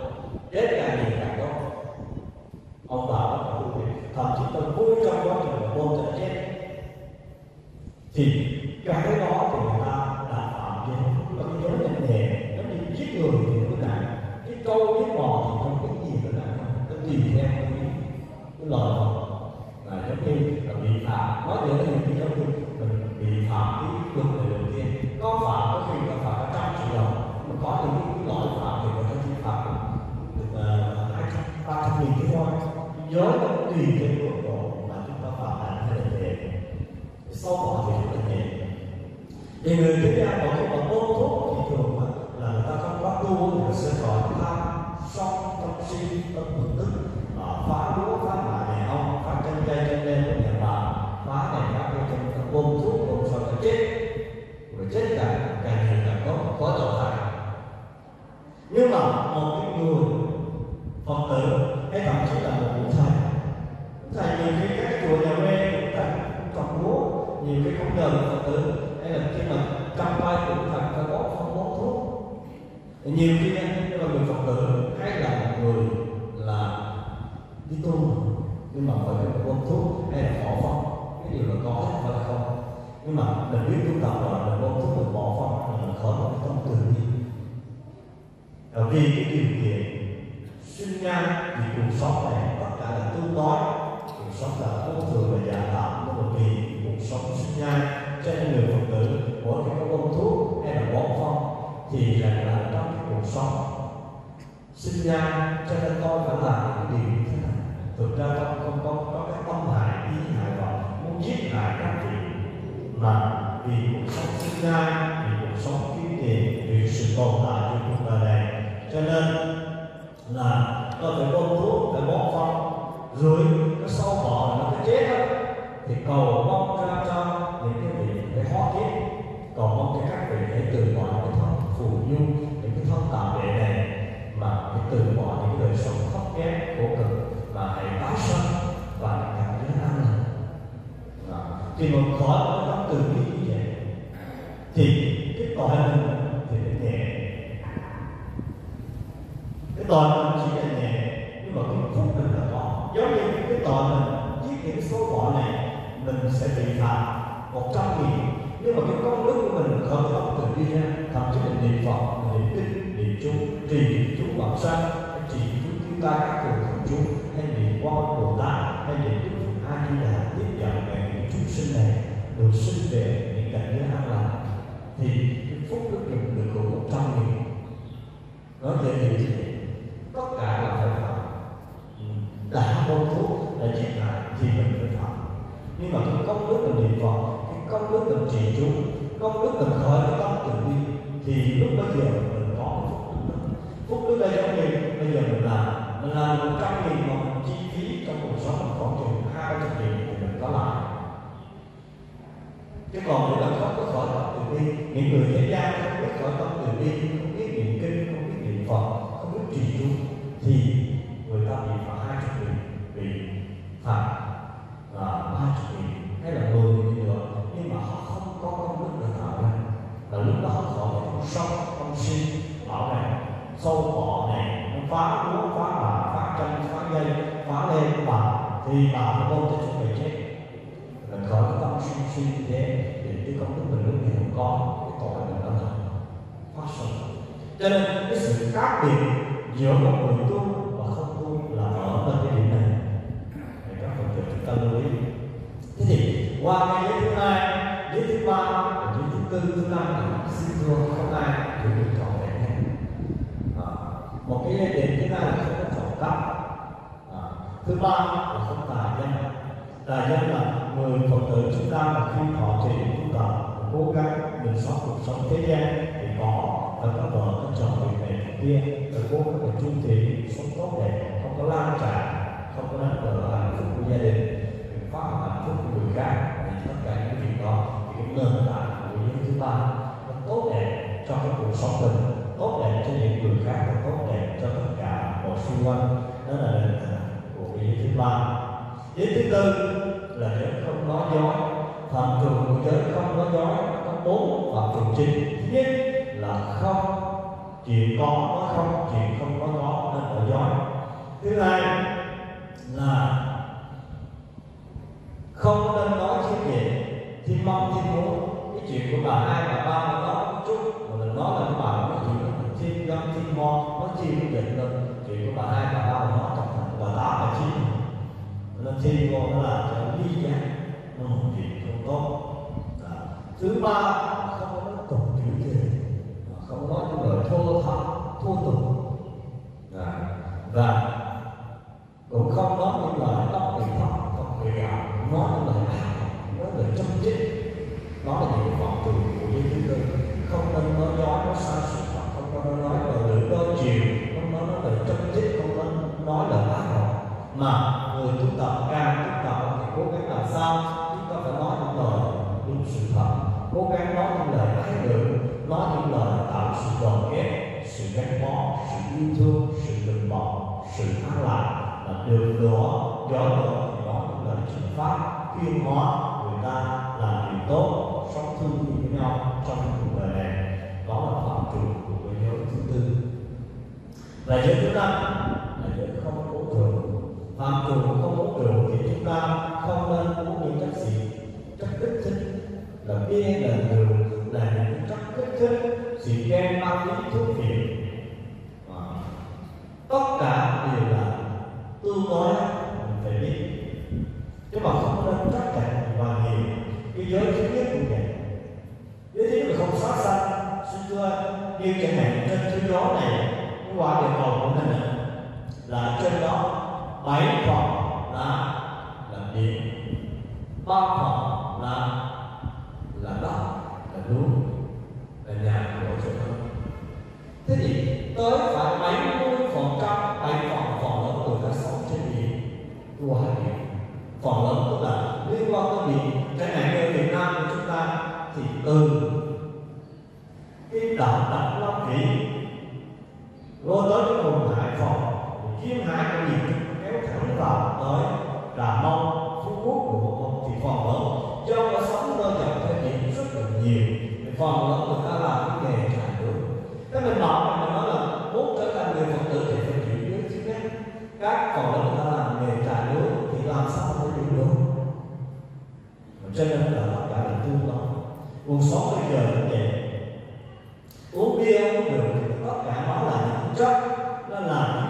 Chết càng nhiều càng tốt ông bà bắt đầu thậm chí tôi vui trong quá trình ôm chân chết thì cái đó thì người ta người thì nó nặng cái câu, cái bò thì không biết gì nó nặng nó tùy theo cái cái lời là giống như là bị phạm nói để thì cái giống như mình bị phạm cái luật này đầu tiên có phạm có khi có phạm cả trăm triệu đồng. Mà có những cái lỗi phạm thì người ta chỉ phạm được ờ, hai trăm, ba trăm nghìn cái thôi. Nhớ nó tùy theo mức độ mà chúng ta phạm là thế là nhẹ sau bỏ thì rất là nhẹ. Thì người thứ gia còn cái mà ôn thuốc có tu thì sẽ gọi tham song tâm si tâm bực tức à, phá lúa phá mạ nhà ông phá chân cây chân đen của nhà bà phá này phá cây chân ta ôn thuốc ôn cho ta chết rồi chết cả càng nhiều càng có có tội phạm nhưng mà một cái người phật tử hay thậm chí là một vị thầy thầy nhiều khi các chùa nhà quê cũng thầy cũng trồng lúa nhiều cái cũng nhờ phật tử hay là khi mà trong vai cũng thầy phải bón nhiều khi nhưng mà người phật tử hay là một người là đi tu, nhưng mà phải được quân thuốc hay là bỏ phật. Cái điều là có hay là không? Nhưng mà mình biết tu tập là mình quân thuốc mình bỏ phân là mình khỏi một cái tâm từ bi đầu vì cái điều sinh ra cho nên tôi phải làm cái điều như thế này. Thực ra tôi không có có cái tâm hại, ý hại vọng muốn giết hại các vị. Mà vì cuộc sống sinh ra vì cuộc sống kiếm tiền, vì sự tồn tại của cuộc đời này. Cho nên là tôi phải bơm thuốc, phải bón phân rồi nó sâu bọ nó cái chết đó thì cầu mong ra cho những cái vị để hóa kiếp, cầu mong cho các vị hãy từ bỏ cái thói thì nó từ bi như vậy. Thì cái tội mình thì nó nhẹ. Cái tội mình chỉ là nhẹ, nhưng mà cái phúc mình là có giống như cái tội mình giết những số bỏ này, mình sẽ bị phạt một trăm nghìn. Nhưng mà cái công đức của mình không có từ bi ra, thậm chí mình niệm phật, niệm kinh, niệm chú, trì chú bảo sanh trì chú cứu ta các cường thần chú, hay niệm quan bồ tát, hay niệm đức phật a di đà, tiếp nhận về những chúng sinh này được sinh về những cảnh giới an lành thì cái phúc đức mình được hưởng một trăm nghìn. Nó thể hiện gì tất cả là phải phạm đã bơm thuốc đã giết hại thì mình phải phạm nhưng mà cái công đức mình niệm phật, cái công đức mình trì chú, công đức mình khởi cái tâm từ bi, thì lúc bây giờ mình có phúc đức phúc đức đây giống như bây giờ mình làm mình làm một trăm nghìn mà mình chi phí trong cuộc sống mình khoảng chừng hai trăm nghìn thì mình có lại chứ còn nếu là không có khỏi tâm từ bi những người thế gian không biết khỏi tâm từ bi không biết niệm kinh, không biết niệm phật, không biết trì chú thì người ta bị phạt hai chục nghìn, bị phạt là ba chục nghìn, hay là mười nghìn nữa nhưng mà họ không có công đức được tạo ra. Là lúc đó họ khỏi không sân không sinh sâu bọ này, nó phá lúa phá bà, phá chân phá dây, phá lên, bà, thì bà phải vô cho chuẩn bị chết là khỏi cái tâm sinh sinh như thế trong cái mình lúc này không có cái tội mình nó là phát sinh cho nên cái sự khác biệt giữa một người tu và không tu là ở bên cái điểm này. Để các phật tử chúng ta lưu ý. Thế thì qua cái giới thứ hai giới thứ ba và giới thứ tư thứ năm thì xin thưa không ai giữ được trọn vẹn hết à, một cái điểm thứ hai là không có trộm cắp. À, thứ ba là không tà danh tà danh là người phật tử chúng ta mà khi họ trì cố gắng mình sống cuộc sống thế gian thì có và các vợ các chồng người này người kia. Rồi cố gắng để chung thủy sống tốt đẹp, không có lan tràn không có đánh vợ hạnh phúc của gia đình. Phá phát hạnh phúc của người khác thì tất cả những việc đó thì cái nền tảng của những thứ ba. Nó tốt đẹp cho cái cuộc sống mình, tốt đẹp cho những người khác và tốt đẹp cho tất cả mọi xung quanh. Đó là nền tảng của những thứ ba. Ý thứ tư là nếu không nói dối phạm trù của giới không có dối có bốn phạm trù chính. Thứ nhất là không. Chuyện có có không chuyện không có có nên là dối thứ hai là không nên nói chuyện gì thiên mong, thiên muốn. Cái chuyện của bà hai, bà ba mà nói một chút mà mình nói là cái bà nói chuyện của mình thiên dân, thiên mong nó chi cũng định thôi chuyện của bà hai, bà ba mà nói trong thành, bà tám bà chín nên thiên mong nó làm cho ly giác nó một chuyện không tốt. À, thứ ba không có nói tục tiểu gì. Không nói những lời thô thấp thô tục. À, và cũng không nói những lời tóc bị thấp tóc bị gạo nói những lời ác nói lời châm chích nói là sự gắn bó, sự yêu thương, sự đùm bọc, sự an lạc là điều đó, do đó đó cũng là chính pháp khuyên hóa người ta làm điều tốt sống thương với nhau trong cuộc đời này. Đó là phạm trù của cái giới thứ tư. Và giới thứ năm, là giới không uống rượu phạm trù không uống rượu thì chúng ta không nên uống những chất gì? Chất kích thích. Là bia là rượu là những chất kích thích chỉ ke ma túy thuốc phiện. À, tất cả đều là tương đối mình phải biết. Chứ mà không nên chắc chắn và hiểu cái giới thứ nhất cũng vậy. Giới thứ nhất không sát sanh xin thưa như chẳng hạn trên thế gió này cái quả địa cầu của mình là trên đó bảy phần là là điện ba phần là là đất là đúng là nhà của chỗ đó. Thế thì tới phải bảy mươi phần trăm bảy phần phần lớn người ta sống trên biển. Qua biển phần lớn tức là liên quan tới biển. Cái này như Việt Nam của chúng ta thì từ cái đảo đảo Long Thủy rồi tới cái vùng Hải Phòng duyên hải của biển kéo thẳng vào tới Cà Mau, Phú Quốc của một thì phần lớn, do nó sống nơi dọc theo biển rất là nhiều. Phòng phần lớn người ta làm cái nghề trải nước thế mình bảo mà mình nói là muốn trở thành người phật tử thì phải chịu giới thứ nhất các phần lớn người ta làm nghề trải nước thì làm sao có thể chịu được cho nên là tất cả là tu đó cuộc sống bây giờ cũng vậy uống bia không được tất cả đó là những chất, nó làm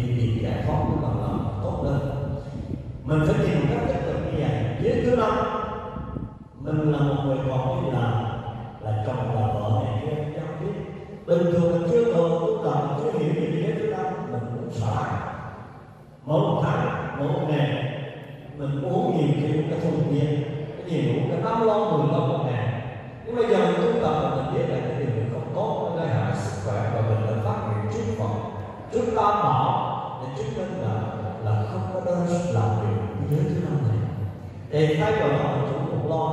nó tìm giải phóng của mình làm tốt lên. Mình phải tìm cách tích cực như vậy với thứ năm mình là một người còn như là là chồng là vợ này kia, cháu biết bình thường mình chưa thường cũng là mình chưa hiểu gì với thứ năm mình cũng sợ. Một tháng một ngày, mình uống nhiều kiểu cái thùng bia cái gì cũng cái năm lon, mười lon. Thì thay đổi họ chúng chủ lo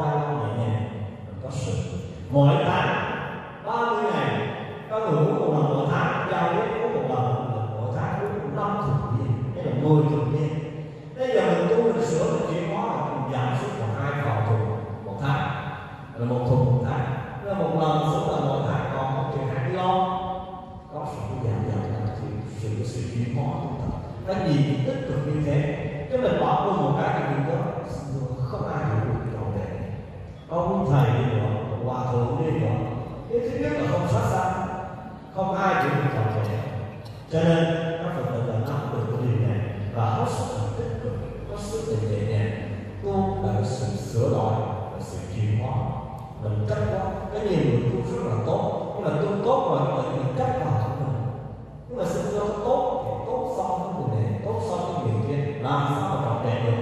là tốt, nhưng mà tu tốt rồi tự mình cắt vào của mình. Nhưng mà sự tu tốt thì tốt so với người này, tốt so với người kia, làm sao mà trọn vẹn được?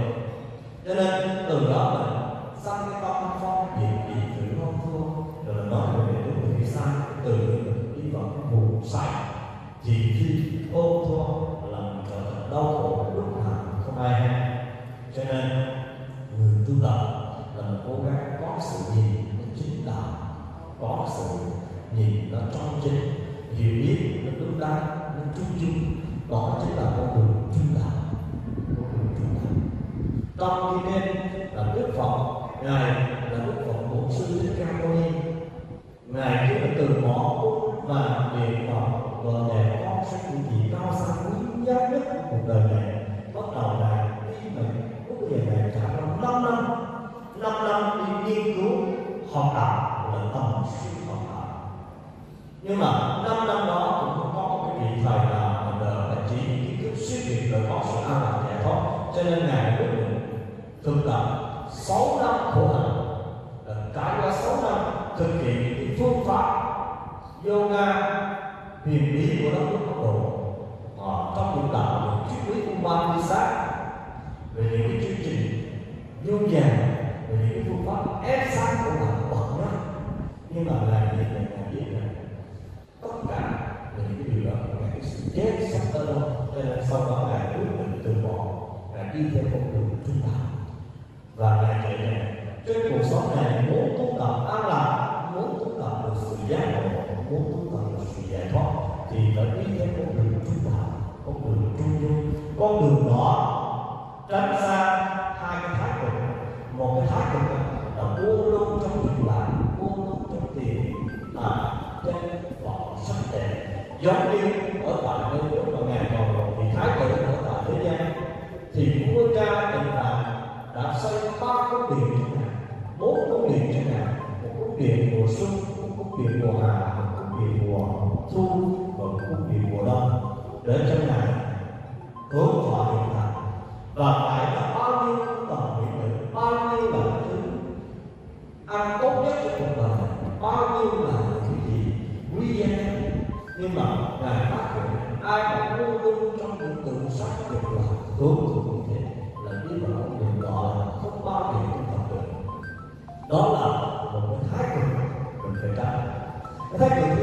Cho nên, từ đó mình sanh cái tâm phong diệt dị tự không thua rồi nói về đúng người sai, từ đi vào cái vùng sai chỉ khi ôm thua có sự nhìn nó trong chính, hiểu biết nó đúng đắn nó trung dung đó chính là con đường trung đạo. Con đường trung đạo. Trong khi nên là đức phật, ngài là đức phật bổn sư thích ca mâu ni. Ngài khi từ bỏ và niệm phật và để con sẽ những gì cao xa nhưng mà năm năm đó cũng không có một cái vị thầy nào mà đỡ là chỉ kiến thức suy nghiệm rồi có sự an lạc giải thoát cho nên ngài quyết định thực tập 6 năm khổ hạnh Là ờ, trải qua 6 năm thực hiện những cái phương pháp yoga huyền bí của đất nước Ấn Độ à, trong những đạo những triết lý của Upanishad về những cái chương trình nhu dàng về những cái phương pháp ép sát của hạnh bậc nhất. Nhưng mà là gì tất cả là những cái điều đó. Là cái sự chết sắp tới đó cho nên sau đó ngài quyết định từ bỏ và đi theo con đường trung đạo và ngài kể rằng, trên cuộc sống này muốn tu tập an lạc, muốn tu tập được sự giác ngộ, muốn tu tập được sự giải thoát, thì phải đi theo con đường trung đạo con đường trung dung con đường đó tránh xa hai cái thái cực. Một cái thái cực là vô luôn trong việc làm giống như ở tại nơi lúc mà ngài còn thì thái tử ở tại thế gian, thì vua cha tịnh là đã xây ba cung điện cho ngài, bốn cung điện cho ngài, một cung điện mùa xuân, một cung điện mùa hạ, một cung điện mùa thu và một cung điện mùa đông, để cho ngài hướng thọ hiện tại và tại đó cái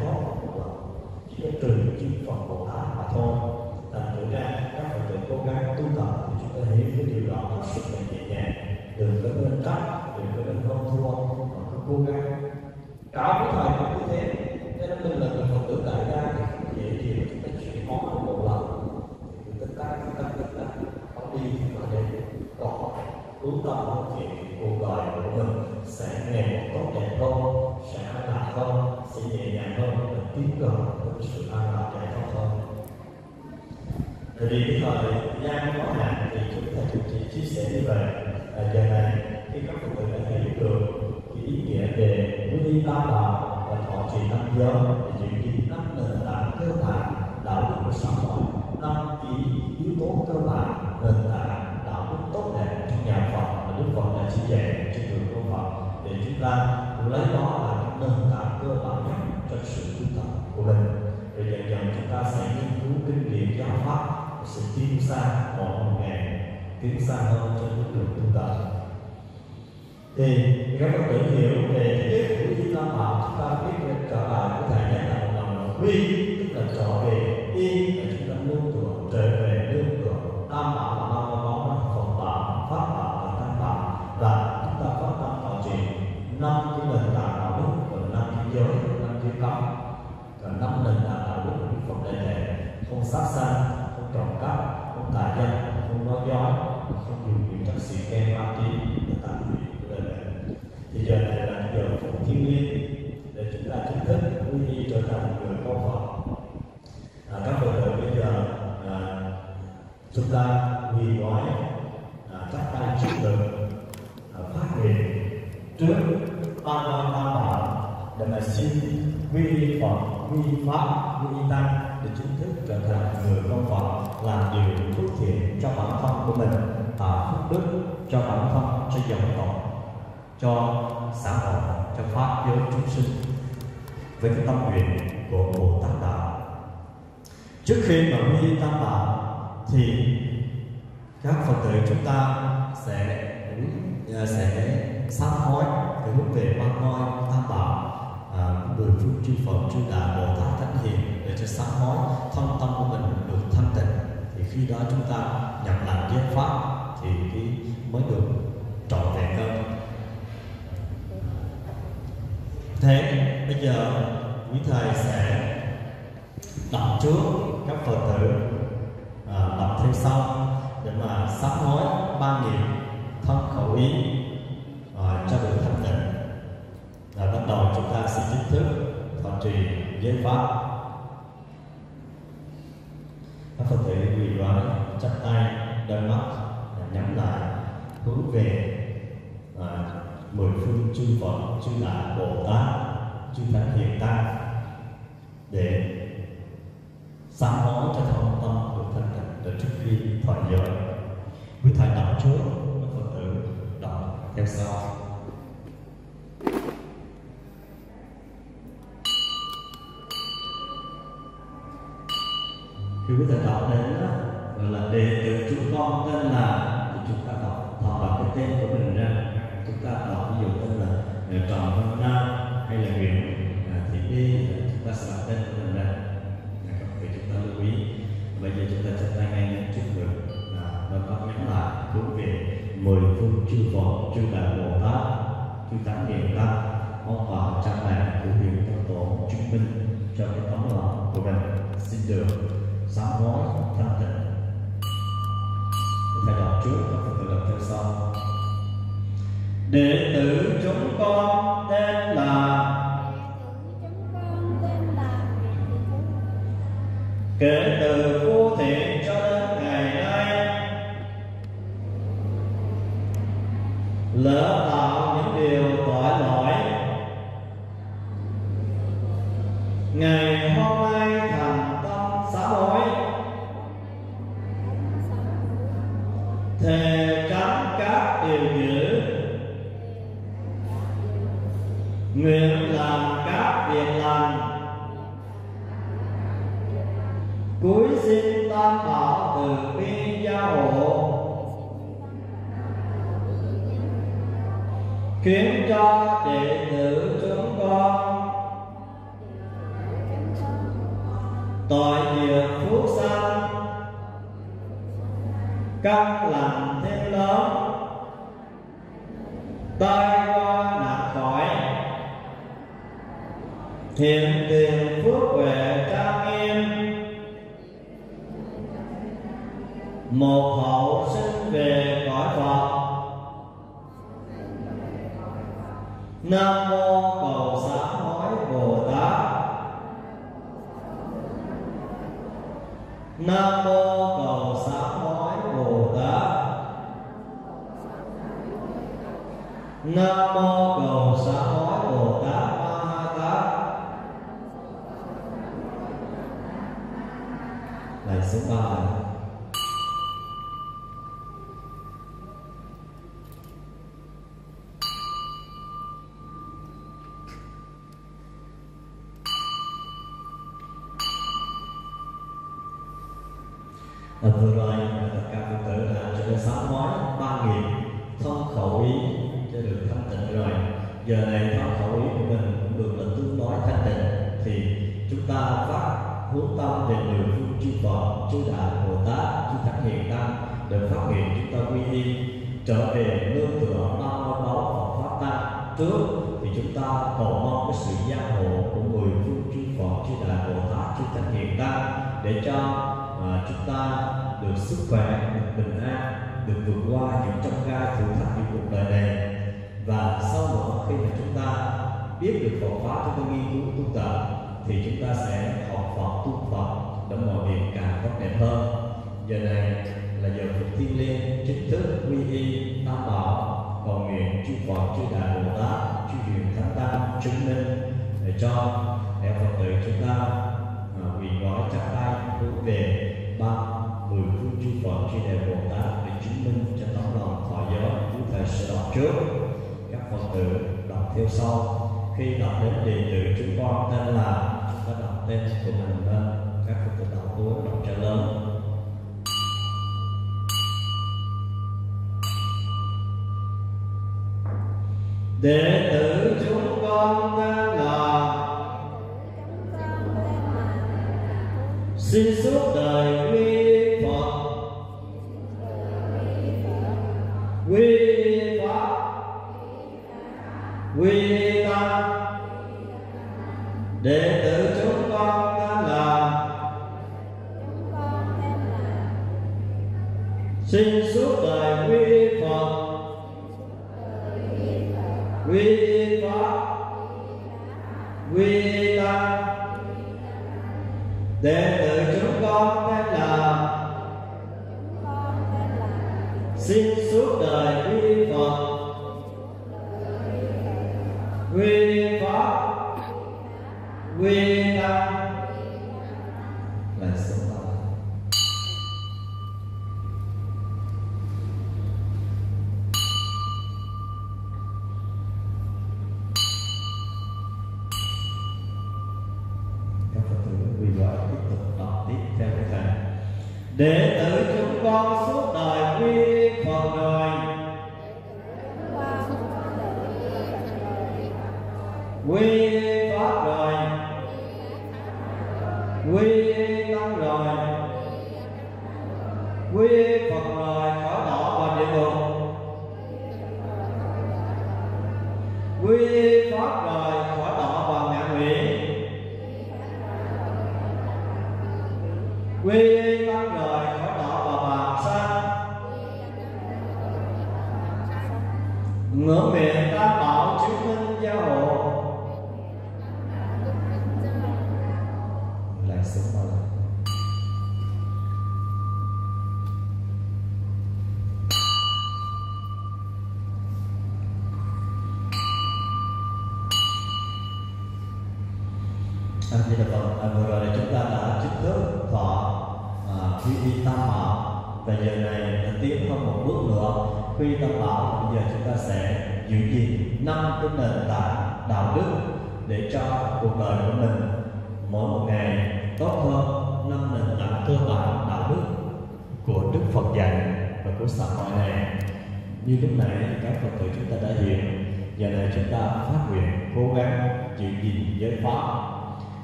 thoát một lần chỉ có trừ chư phần Bồ Tát mà thôi. Thành thử ra, các Phật tử cố gắng tu tập thì chúng ta hiểu cái điều đó hết sức là nhẹ nhàng. Đừng có nên trách, đừng có nên không thua, mà cứ cố gắng sự an lạc giải thoát hơn Tại vì cái thời gian có hạn thì chúng ta cũng chỉ chia sẻ như vậy à, giờ này khi các phụ huynh đã hiểu được cái ý nghĩa về quy y tam bảo và thọ trì năm giới thì giữ gìn năm nền tảng cơ bản đạo đức của xã hội năm cái yếu tố cơ bản nền tảng đạo đức tốt đẹp trong nhà Phật và Đức Phật đã chỉ dạy trên đường của Phật để chúng ta lấy đó là nền tảng cơ bản nhất cho sự tu tập của mình chúng ta sẽ nghiên cứu kinh điển giáo pháp và sẽ tiến xa mỗi một ngày tiến xa hơn trên con đường tu tập. Thì các bạn tự hiểu về cái biết của Di Tam Bảo chúng ta biết trở lại với thầy nhắc lại một lần là quy, tức là trở về yên, là chúng ta luôn tưởng trở về luôn tưởng tam bảo là bao đó là phật bảo pháp bảo và tăng bảo và chúng ta có năm thọ trì năm cái nền tảng đạo đức và năm cái giới năm cái cấm và năm nền tảng đạo đức của Đức Phật đại thể không sát sanh không trộm cắp không tà dâm không nói dối không dùng những chất xì ke ma túy để tạo hủy của đời này thì giờ này là giờ phút thiêng liêng để chúng ta chính thức quy y trở thành người con Phật à, các phật tử bây giờ à, chúng ta quỳ gói à, chắp tay trước ngực à, phát nguyện trước ban quan tam bảo là xin quy Phật quy pháp quy tăng để chính thức trở thành người con Phật, làm điều phước thiện cho bản thân của mình, tạo phước đức cho bản thân, cho dòng tộc, cho xã hội, cho pháp giới chúng sinh. Với cái tâm nguyện của Bồ Tát đạo. Trước khi mà quy tam bảo thì các phật tử chúng ta sẽ ừ, à, sẽ sám hối để hướng về ba ngôi tam bảo à, mười phương chư phật chư đà bồ tát thánh hiền để cho sám hối thân tâm của mình được thanh tịnh. Thì khi đó chúng ta nhập lành giới pháp thì cái mới được trọn vẹn hơn. Thế bây giờ quý thầy sẽ đọc trước các phật tử à, đọc theo sau để mà sám hối ba niệm thân khẩu ý. Trì giới pháp. Các phật tử quỳ gối chắp tay đôi mắt nhắm lại hướng về à, mười phương chư phật chư đại bồ tát chư thánh hiền tăng để sám hối cho thông tâm được thanh tịnh để trước khi thọ giới. Quý thầy đạo trước các phật tử đọc theo sau. Tử tên là thì chúng ta đọc thọ đọc cái tên của mình ra. Chúng ta đọc ví dụ tên là ờ, Tròn văn nam hay là nguyễn à, thị đi chúng ta sẽ đọc tên của mình ra. À, chúng ta lưu ý. Bây giờ chúng ta chắp tay ngay những trước ngực và có nhắm lại hướng về mười phương chư phật chư đại bồ tát chư thánh niệm tăng mong hòa cha mẹ của hiền tâm tổ chứng minh cho cái tấm lòng của mình. Xin được sám hối thanh tịnh thầy trước và phần tự lập theo sau. Đệ tử chúng con tên là kể từ vô thiện cho đến ngày nay, lỡ tạo những điều tội lỗi, ngày hôm nay thành tâm xã hội thề cấm các điều dữ nguyện làm các việc lành. Cuối xin tam bảo từ bi gia hộ. Khiến cho đệ tử chúng con tội nghiệp phúc sanh căn lành thêm lớn. Tai qua nạn khỏi. Thiện tiền phước huệ trang nghiêm. Một hậu sinh về cõi phật. Nam mô cầu xã hối bồ tát. Nam mô cầu nam mô cầu xã hối bồ tát ma ha tát. Lại số ba giờ này thông khẩu ý của mình cũng được là tương đối thanh tịnh. Thì chúng ta phát hướng tâm về mười phương chư Phật, chư Đại Bồ Tát, chư Thánh Hiền Tăng để phát hiện chúng ta quy y trở về nương tựa năm ngôi báu Phật pháp tăng. Trước thì chúng ta cầu mong cái sự gia hộ của người phương chư Phật, chư Đại Bồ Tát, chư Thánh Hiền Tăng để cho à, chúng ta được sức khỏe, được bình an, được vượt qua những trong gai thử thách của cuộc đời này và sau đó khi mà chúng ta biết được Phật pháp chúng ta nghiên cứu tu tập, thì chúng ta sẽ học Phật, tu Phật để mọi việc càng tốt đẹp hơn. Giờ này là giờ phút thiêng liêng chính thức quy y tam bảo, cầu nguyện chư Phật, chư Đại Bồ Tát, chư Hiền Thánh Tăng chứng minh để cho em Phật tử chúng ta quỳ gói chắp tay hướng về ba mười phương chư Phật, chư Đại Bồ Tát để chứng minh cho tấm lòng thọ giới chúng ta sẽ đọc trước. Phật tử đọc theo sau. Khi đọc đến đề tử chúng con tên là chúng ta đọc tên của mình lên, các Phật tử đọc cuốn đọc cho lớn đệ tử chúng con tên là, xin suốt đời quy Phật. Quy quy ta đệ tử chúng con tên là xin suốt đời quy Phật. Quy Pháp quy ta đệ tử chúng con tên là xin suốt đời quy Phật quy Pháp quy tâm là số ba các phật tử quy gọi tiếp tục đọc tiếp theo cái này để tử chúng con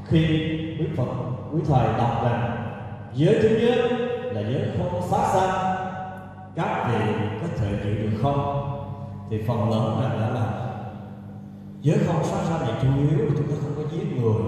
khi quý Phật quý thầy đọc rằng, giới thứ nhất là giới không sát sanh các vị có thể giữ được không? Thì phần lớn là đã là, giới không sát sanh thì chủ yếu chúng ta không có giết người,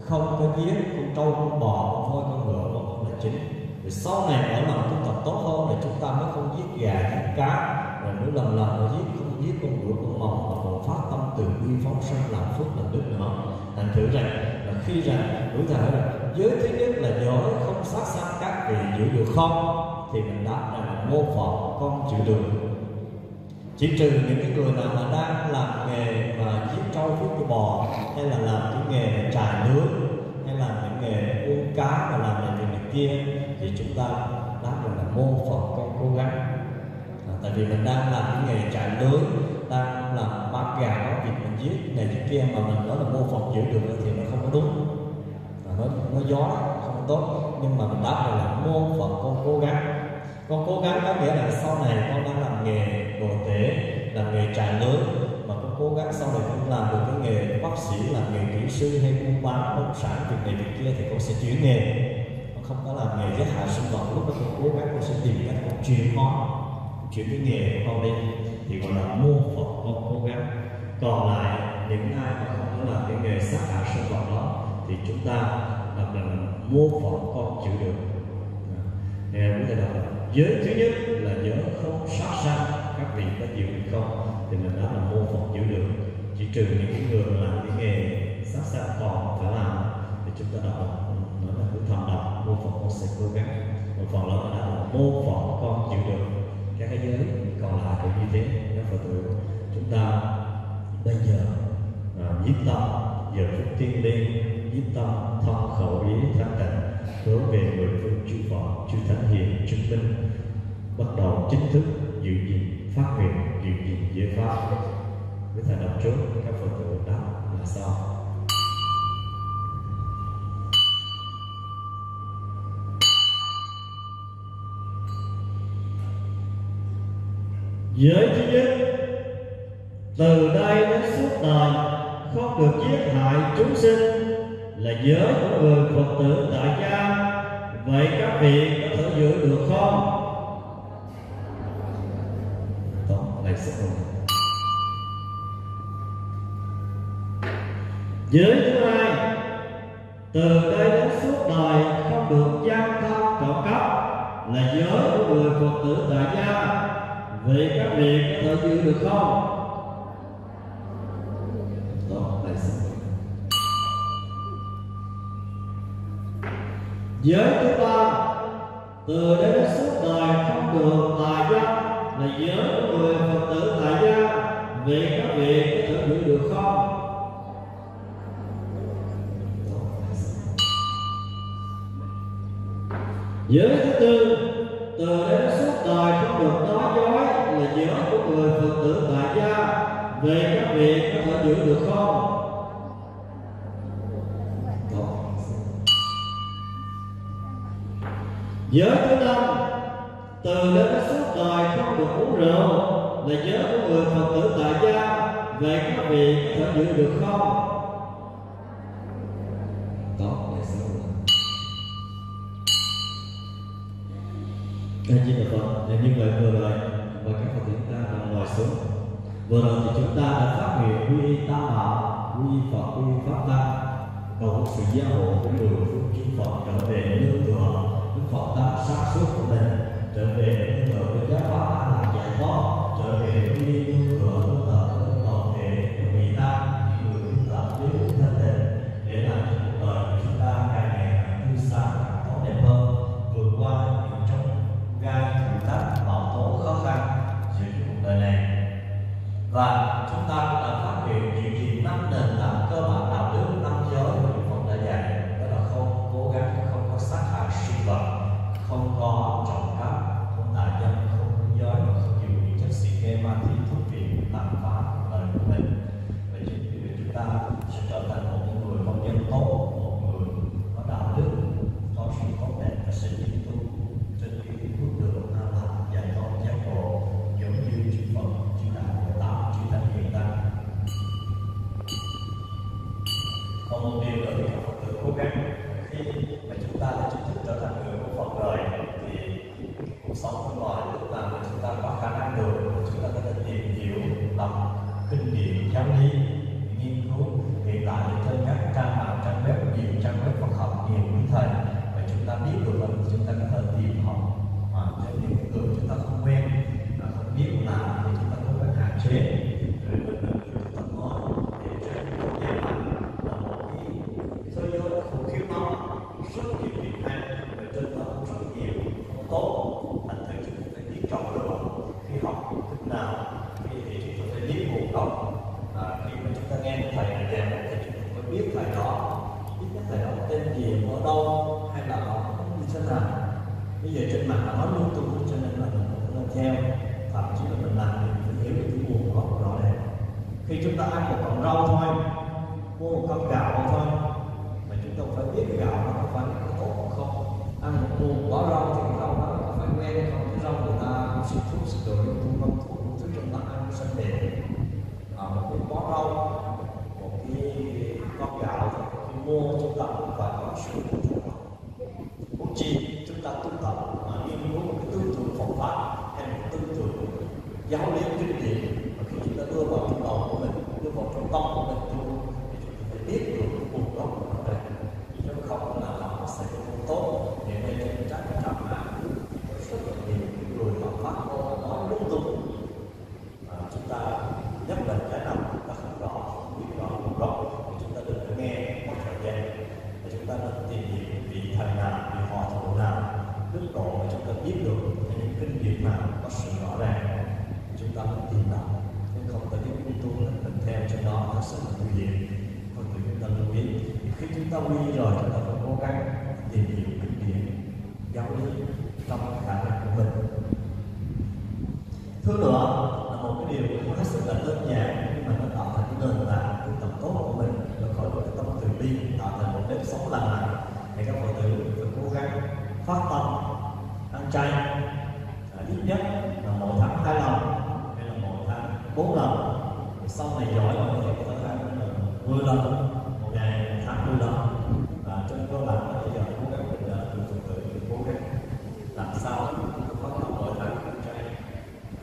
không có giết con trâu, con bò, con voi, con ngựa, con vật là chính. Thì sau này ở lần tu tập tốt hơn thì chúng ta mới không giết gà, giết cá, rồi mới lần lần mà giết, không giết con ngựa, con mồng mà còn phát tâm từ bi phóng sanh làm phước làm đức nữa. Thành thử rằng là khi rằng đối thở là giới thứ nhất là giỏi không sát sanh các vị giữ được không? Thì mình đáp là mô phỏng con chịu được chỉ trừ những cái người nào mà đang làm nghề mà giết trâu giết cái bò hay là làm cái nghề trải lưới hay là những nghề u cá và làm này việc này kia thì chúng ta đáp rằng là mô phỏng con cố gắng. À, tại vì mình đang làm cái nghề trải lưới đang làm bát gà bán vịt mình giết này giết kia mà mình nói là mô phỏng giữ được thì không đúng. À, nó nó gió không tốt. Nhưng mà mình đáp là mô phật con cố gắng. Con cố gắng có nghĩa là sau này con đang làm nghề đồ tể làm nghề trại lớn mà con cố gắng sau này con làm được cái nghề bác sĩ làm nghề kỹ sư hay buôn bán bất sản việc này việc kia thì con sẽ chuyển nghề. Con không có làm nghề giết hại sinh vật lúc đó con cố gắng con sẽ tìm cách con chuyển nó chuyển cái nghề của con đi. Thì gọi là mô phật con cố gắng. Còn lại những ai mà không có làm cái nghề sát hại sinh vật đó, thì chúng ta đọc là mô phỏng con chịu được. À, nghe quý thầy đọc. Giới thứ nhất là giới không sát sanh các vị có chịu được không, thì mình đã là mô phỏng chữ được. Chỉ trừ những cái người làm cái nghề sát sanh còn phải làm, thì chúng ta đọc nói là cũng thầm đọc, mô phỏng con sẽ cố gắng. Một phần lớn là là mô phỏng con chịu được. Các cái giới còn lại cũng như thế, các phật tử, chúng ta bây giờ À, nhiếp tâm giờ phút tiên liên nhiếp tâm thân khẩu ý thanh tịnh hướng về mười phương chư Phật, chư Thánh Hiền, chứng minh. Bắt đầu chính thức dự gìn phát nguyện dự gìn giới pháp. Với thầy đọc trước các Phật tử đáp là sao? Giới thứ nhất Từ đây đến suốt đời không được giết hại chúng sinh Là giới của người Phật tử tại gia Vậy các vị có thể giữ được không? Tốt, này sẽ Giới thứ hai Từ đây đến suốt đời không được gian tham trộm cắp Là giới của người Phật tử tại gia Vậy các vị có thể giữ được không? Giới thứ ba Từ đến suốt đời không được tà gia Là giới của người Phật tử tại gia việc các vị có thể giữ được không? Giới thứ tư, Từ đến suốt đời không được nói dối Là giới của người Phật tử tại gia về các vị có thể giữ được không? Giới thứ năm Từ đến suốt đời không được uống rượu Là giới của người Phật tử tại gia về các vị có thể giữ được không? Tốt, là sẽ không các chị và Phật, thì như vậy vừa rồi và các Phật tử chúng ta đang ngồi xuống. Vừa rồi thì chúng ta đã phát nguyện quy y tam bảo, quy y Phật, quy y pháp tăng, cầu sự gia hộ của người phương chư Phật trở về nương tựa Đức Phật tánh sáng suốt của mình, trở về nương tựa với giáo pháp an lạc giải thoát, trở về với y nương tựa nương tựa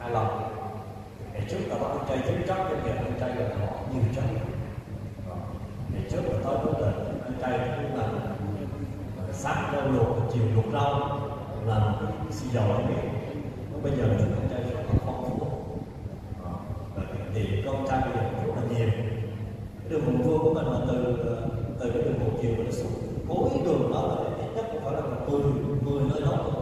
hài lòng ngày trước là bác con trai chính trắc nhưng hiện con trai là họ nhiều trắc ngày trước là tôi cũng là anh trai cũng là sát rau luộc, chiều luộc rau, làm xì dầu ấy bây giờ chúng con trai rất là phong phú. Thì con trai bây giờ rất là nhiều. Cái đường hùng vương của mình là từ ờ, từ cái đường một chiều mình nó xuống. Cuối đường đó là ít nhất cũng phải là từ, mười nơi đó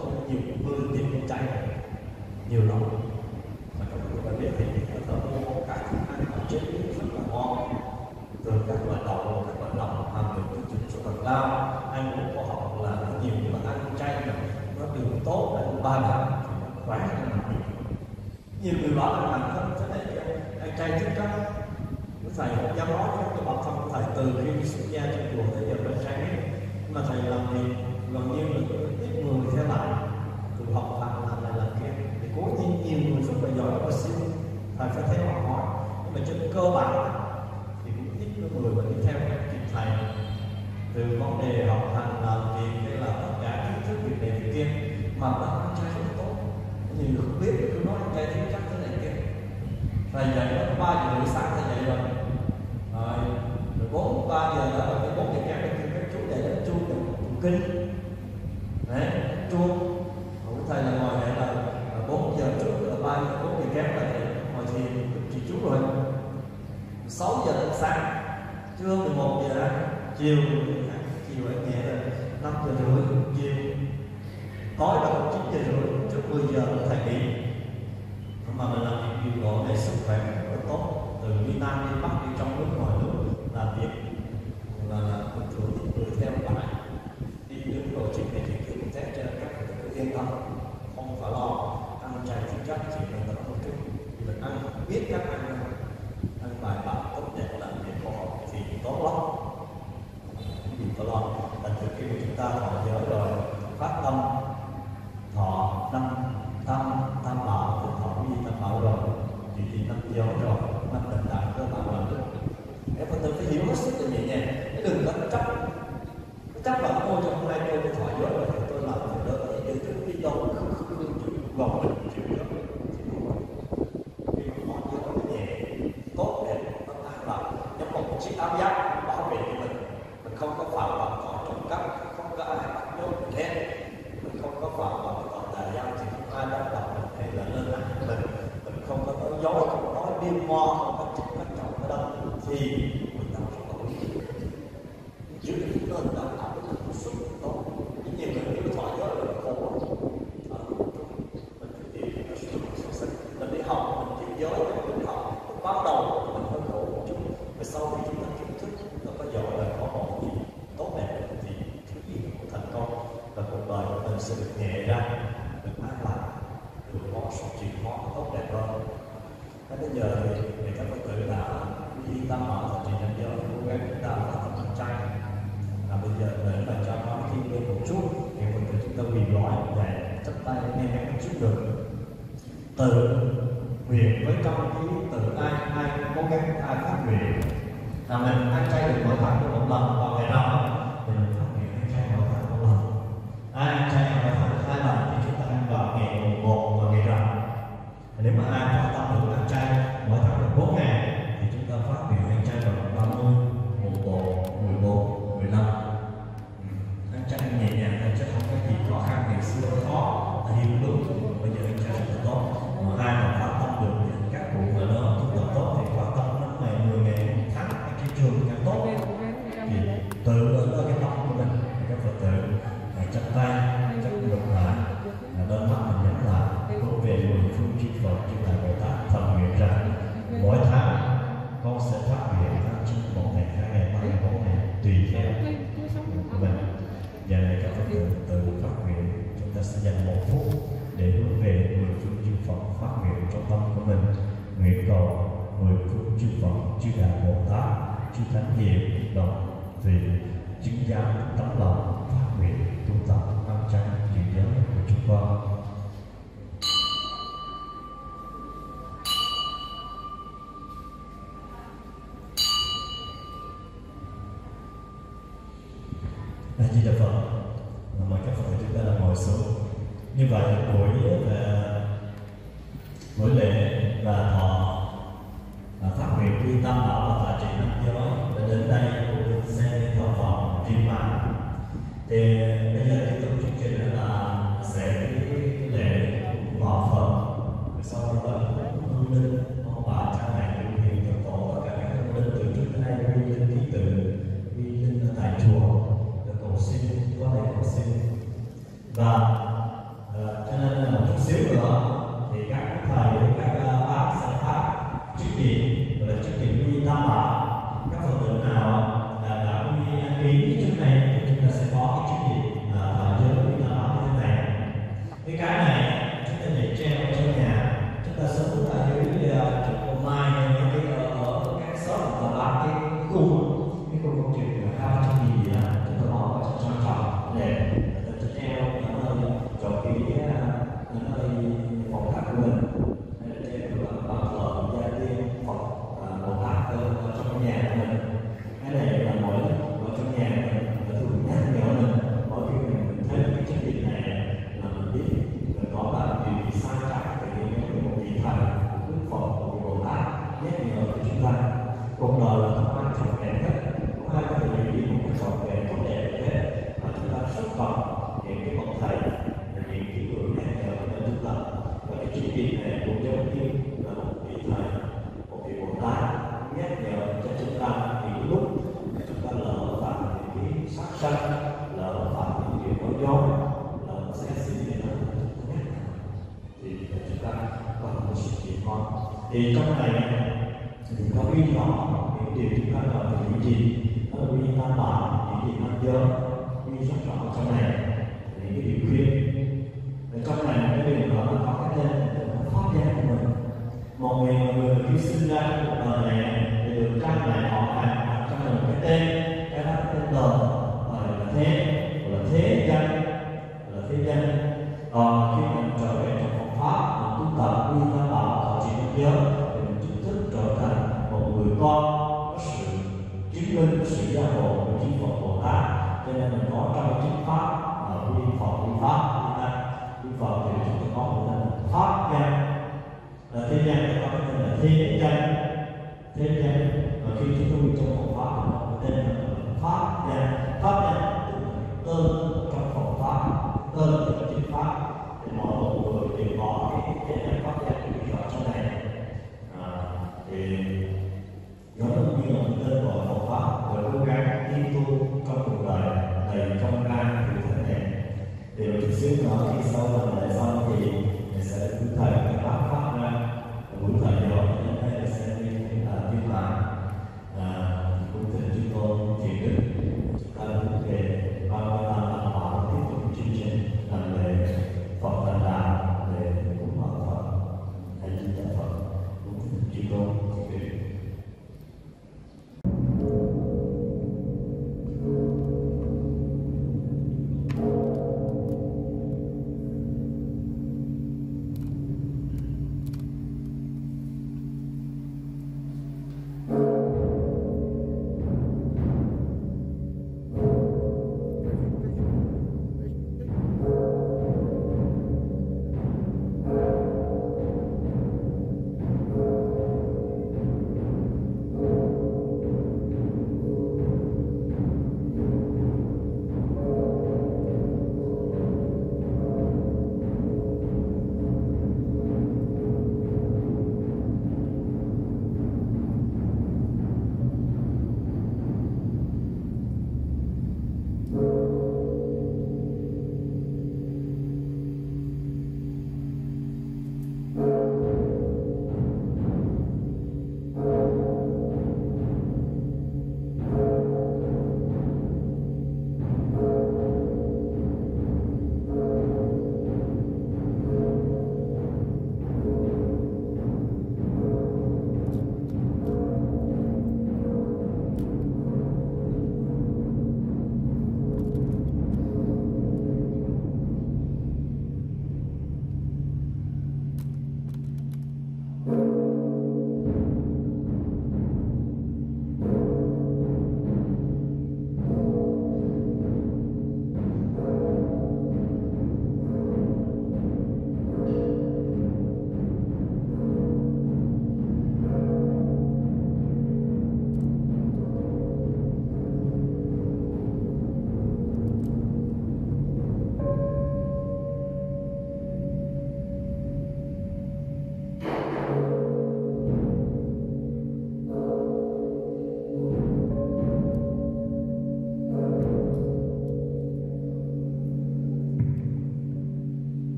trong chính pháp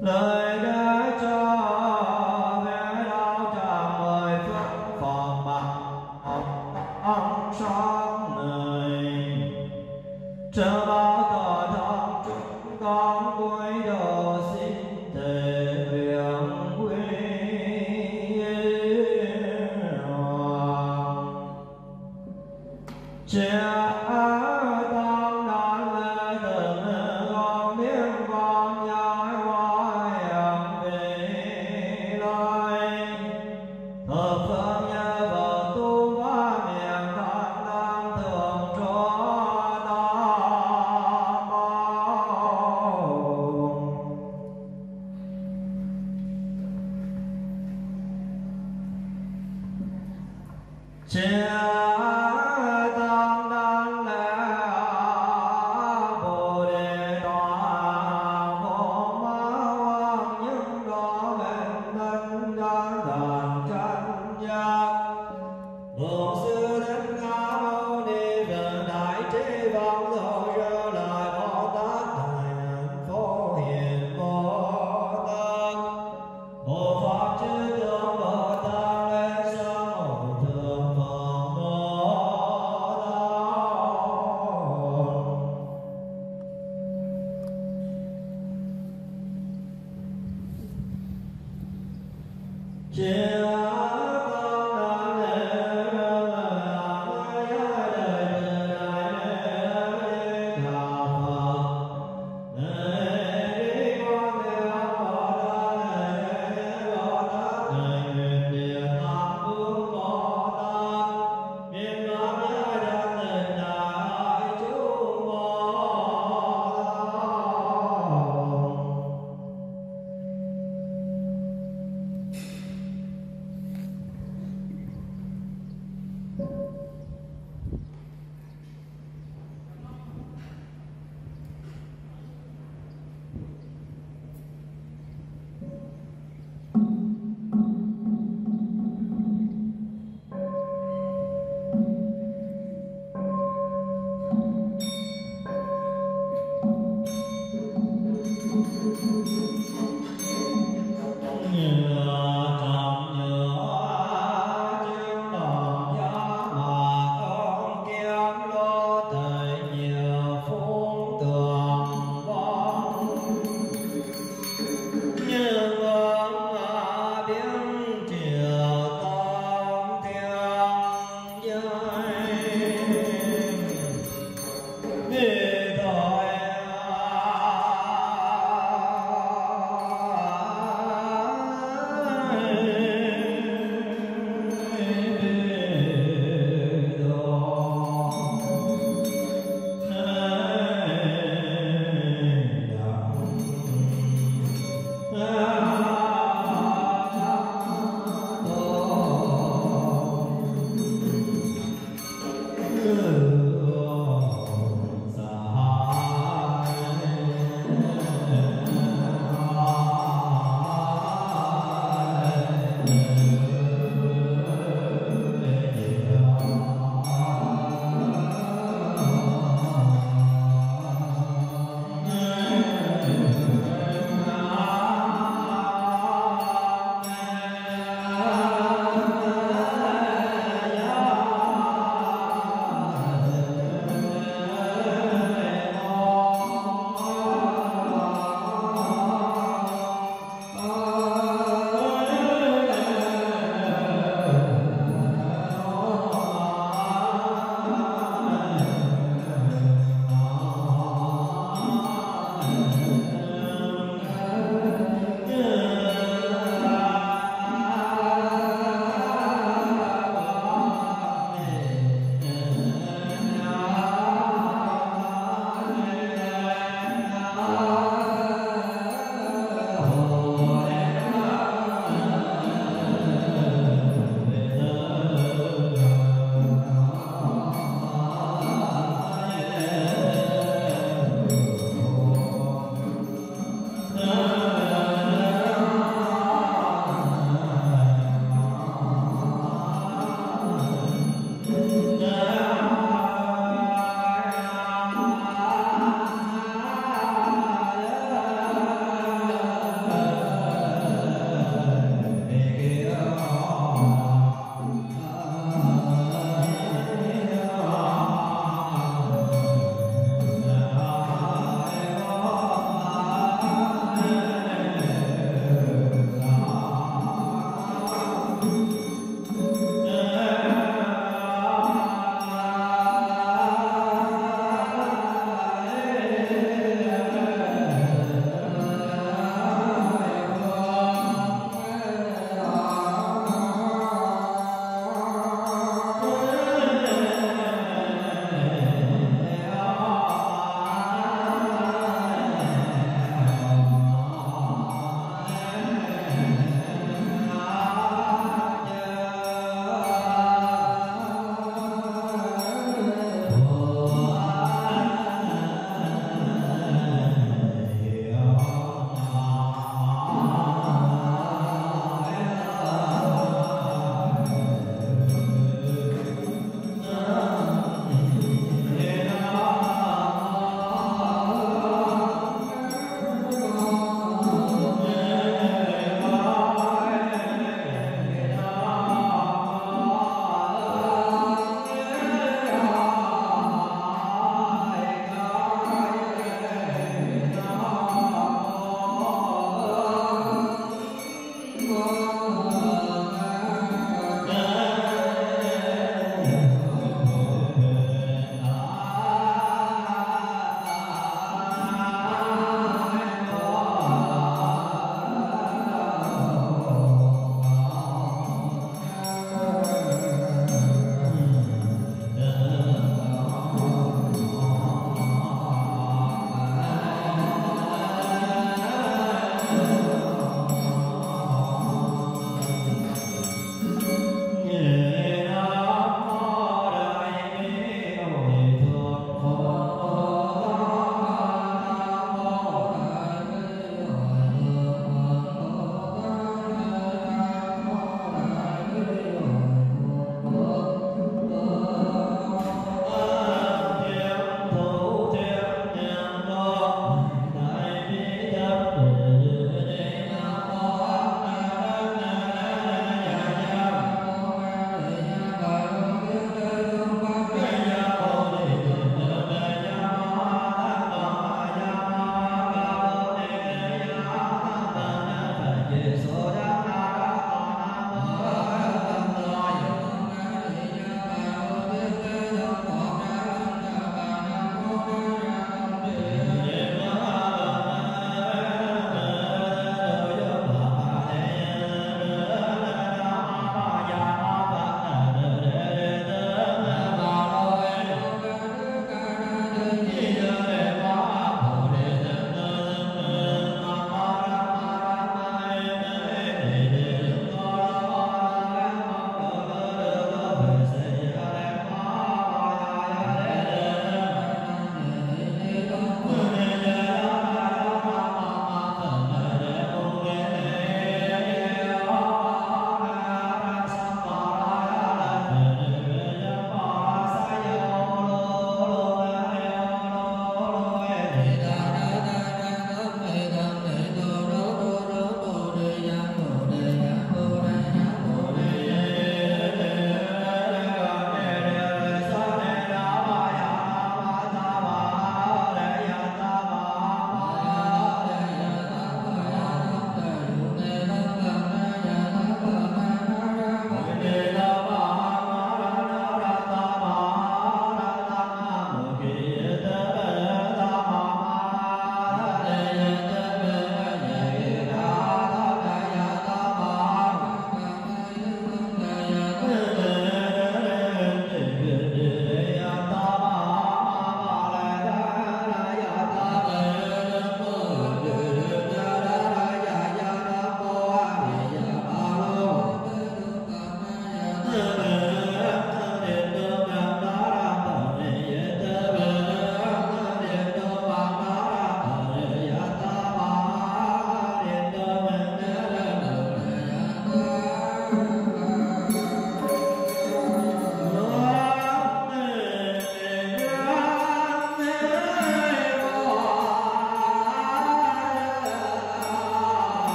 lời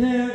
phước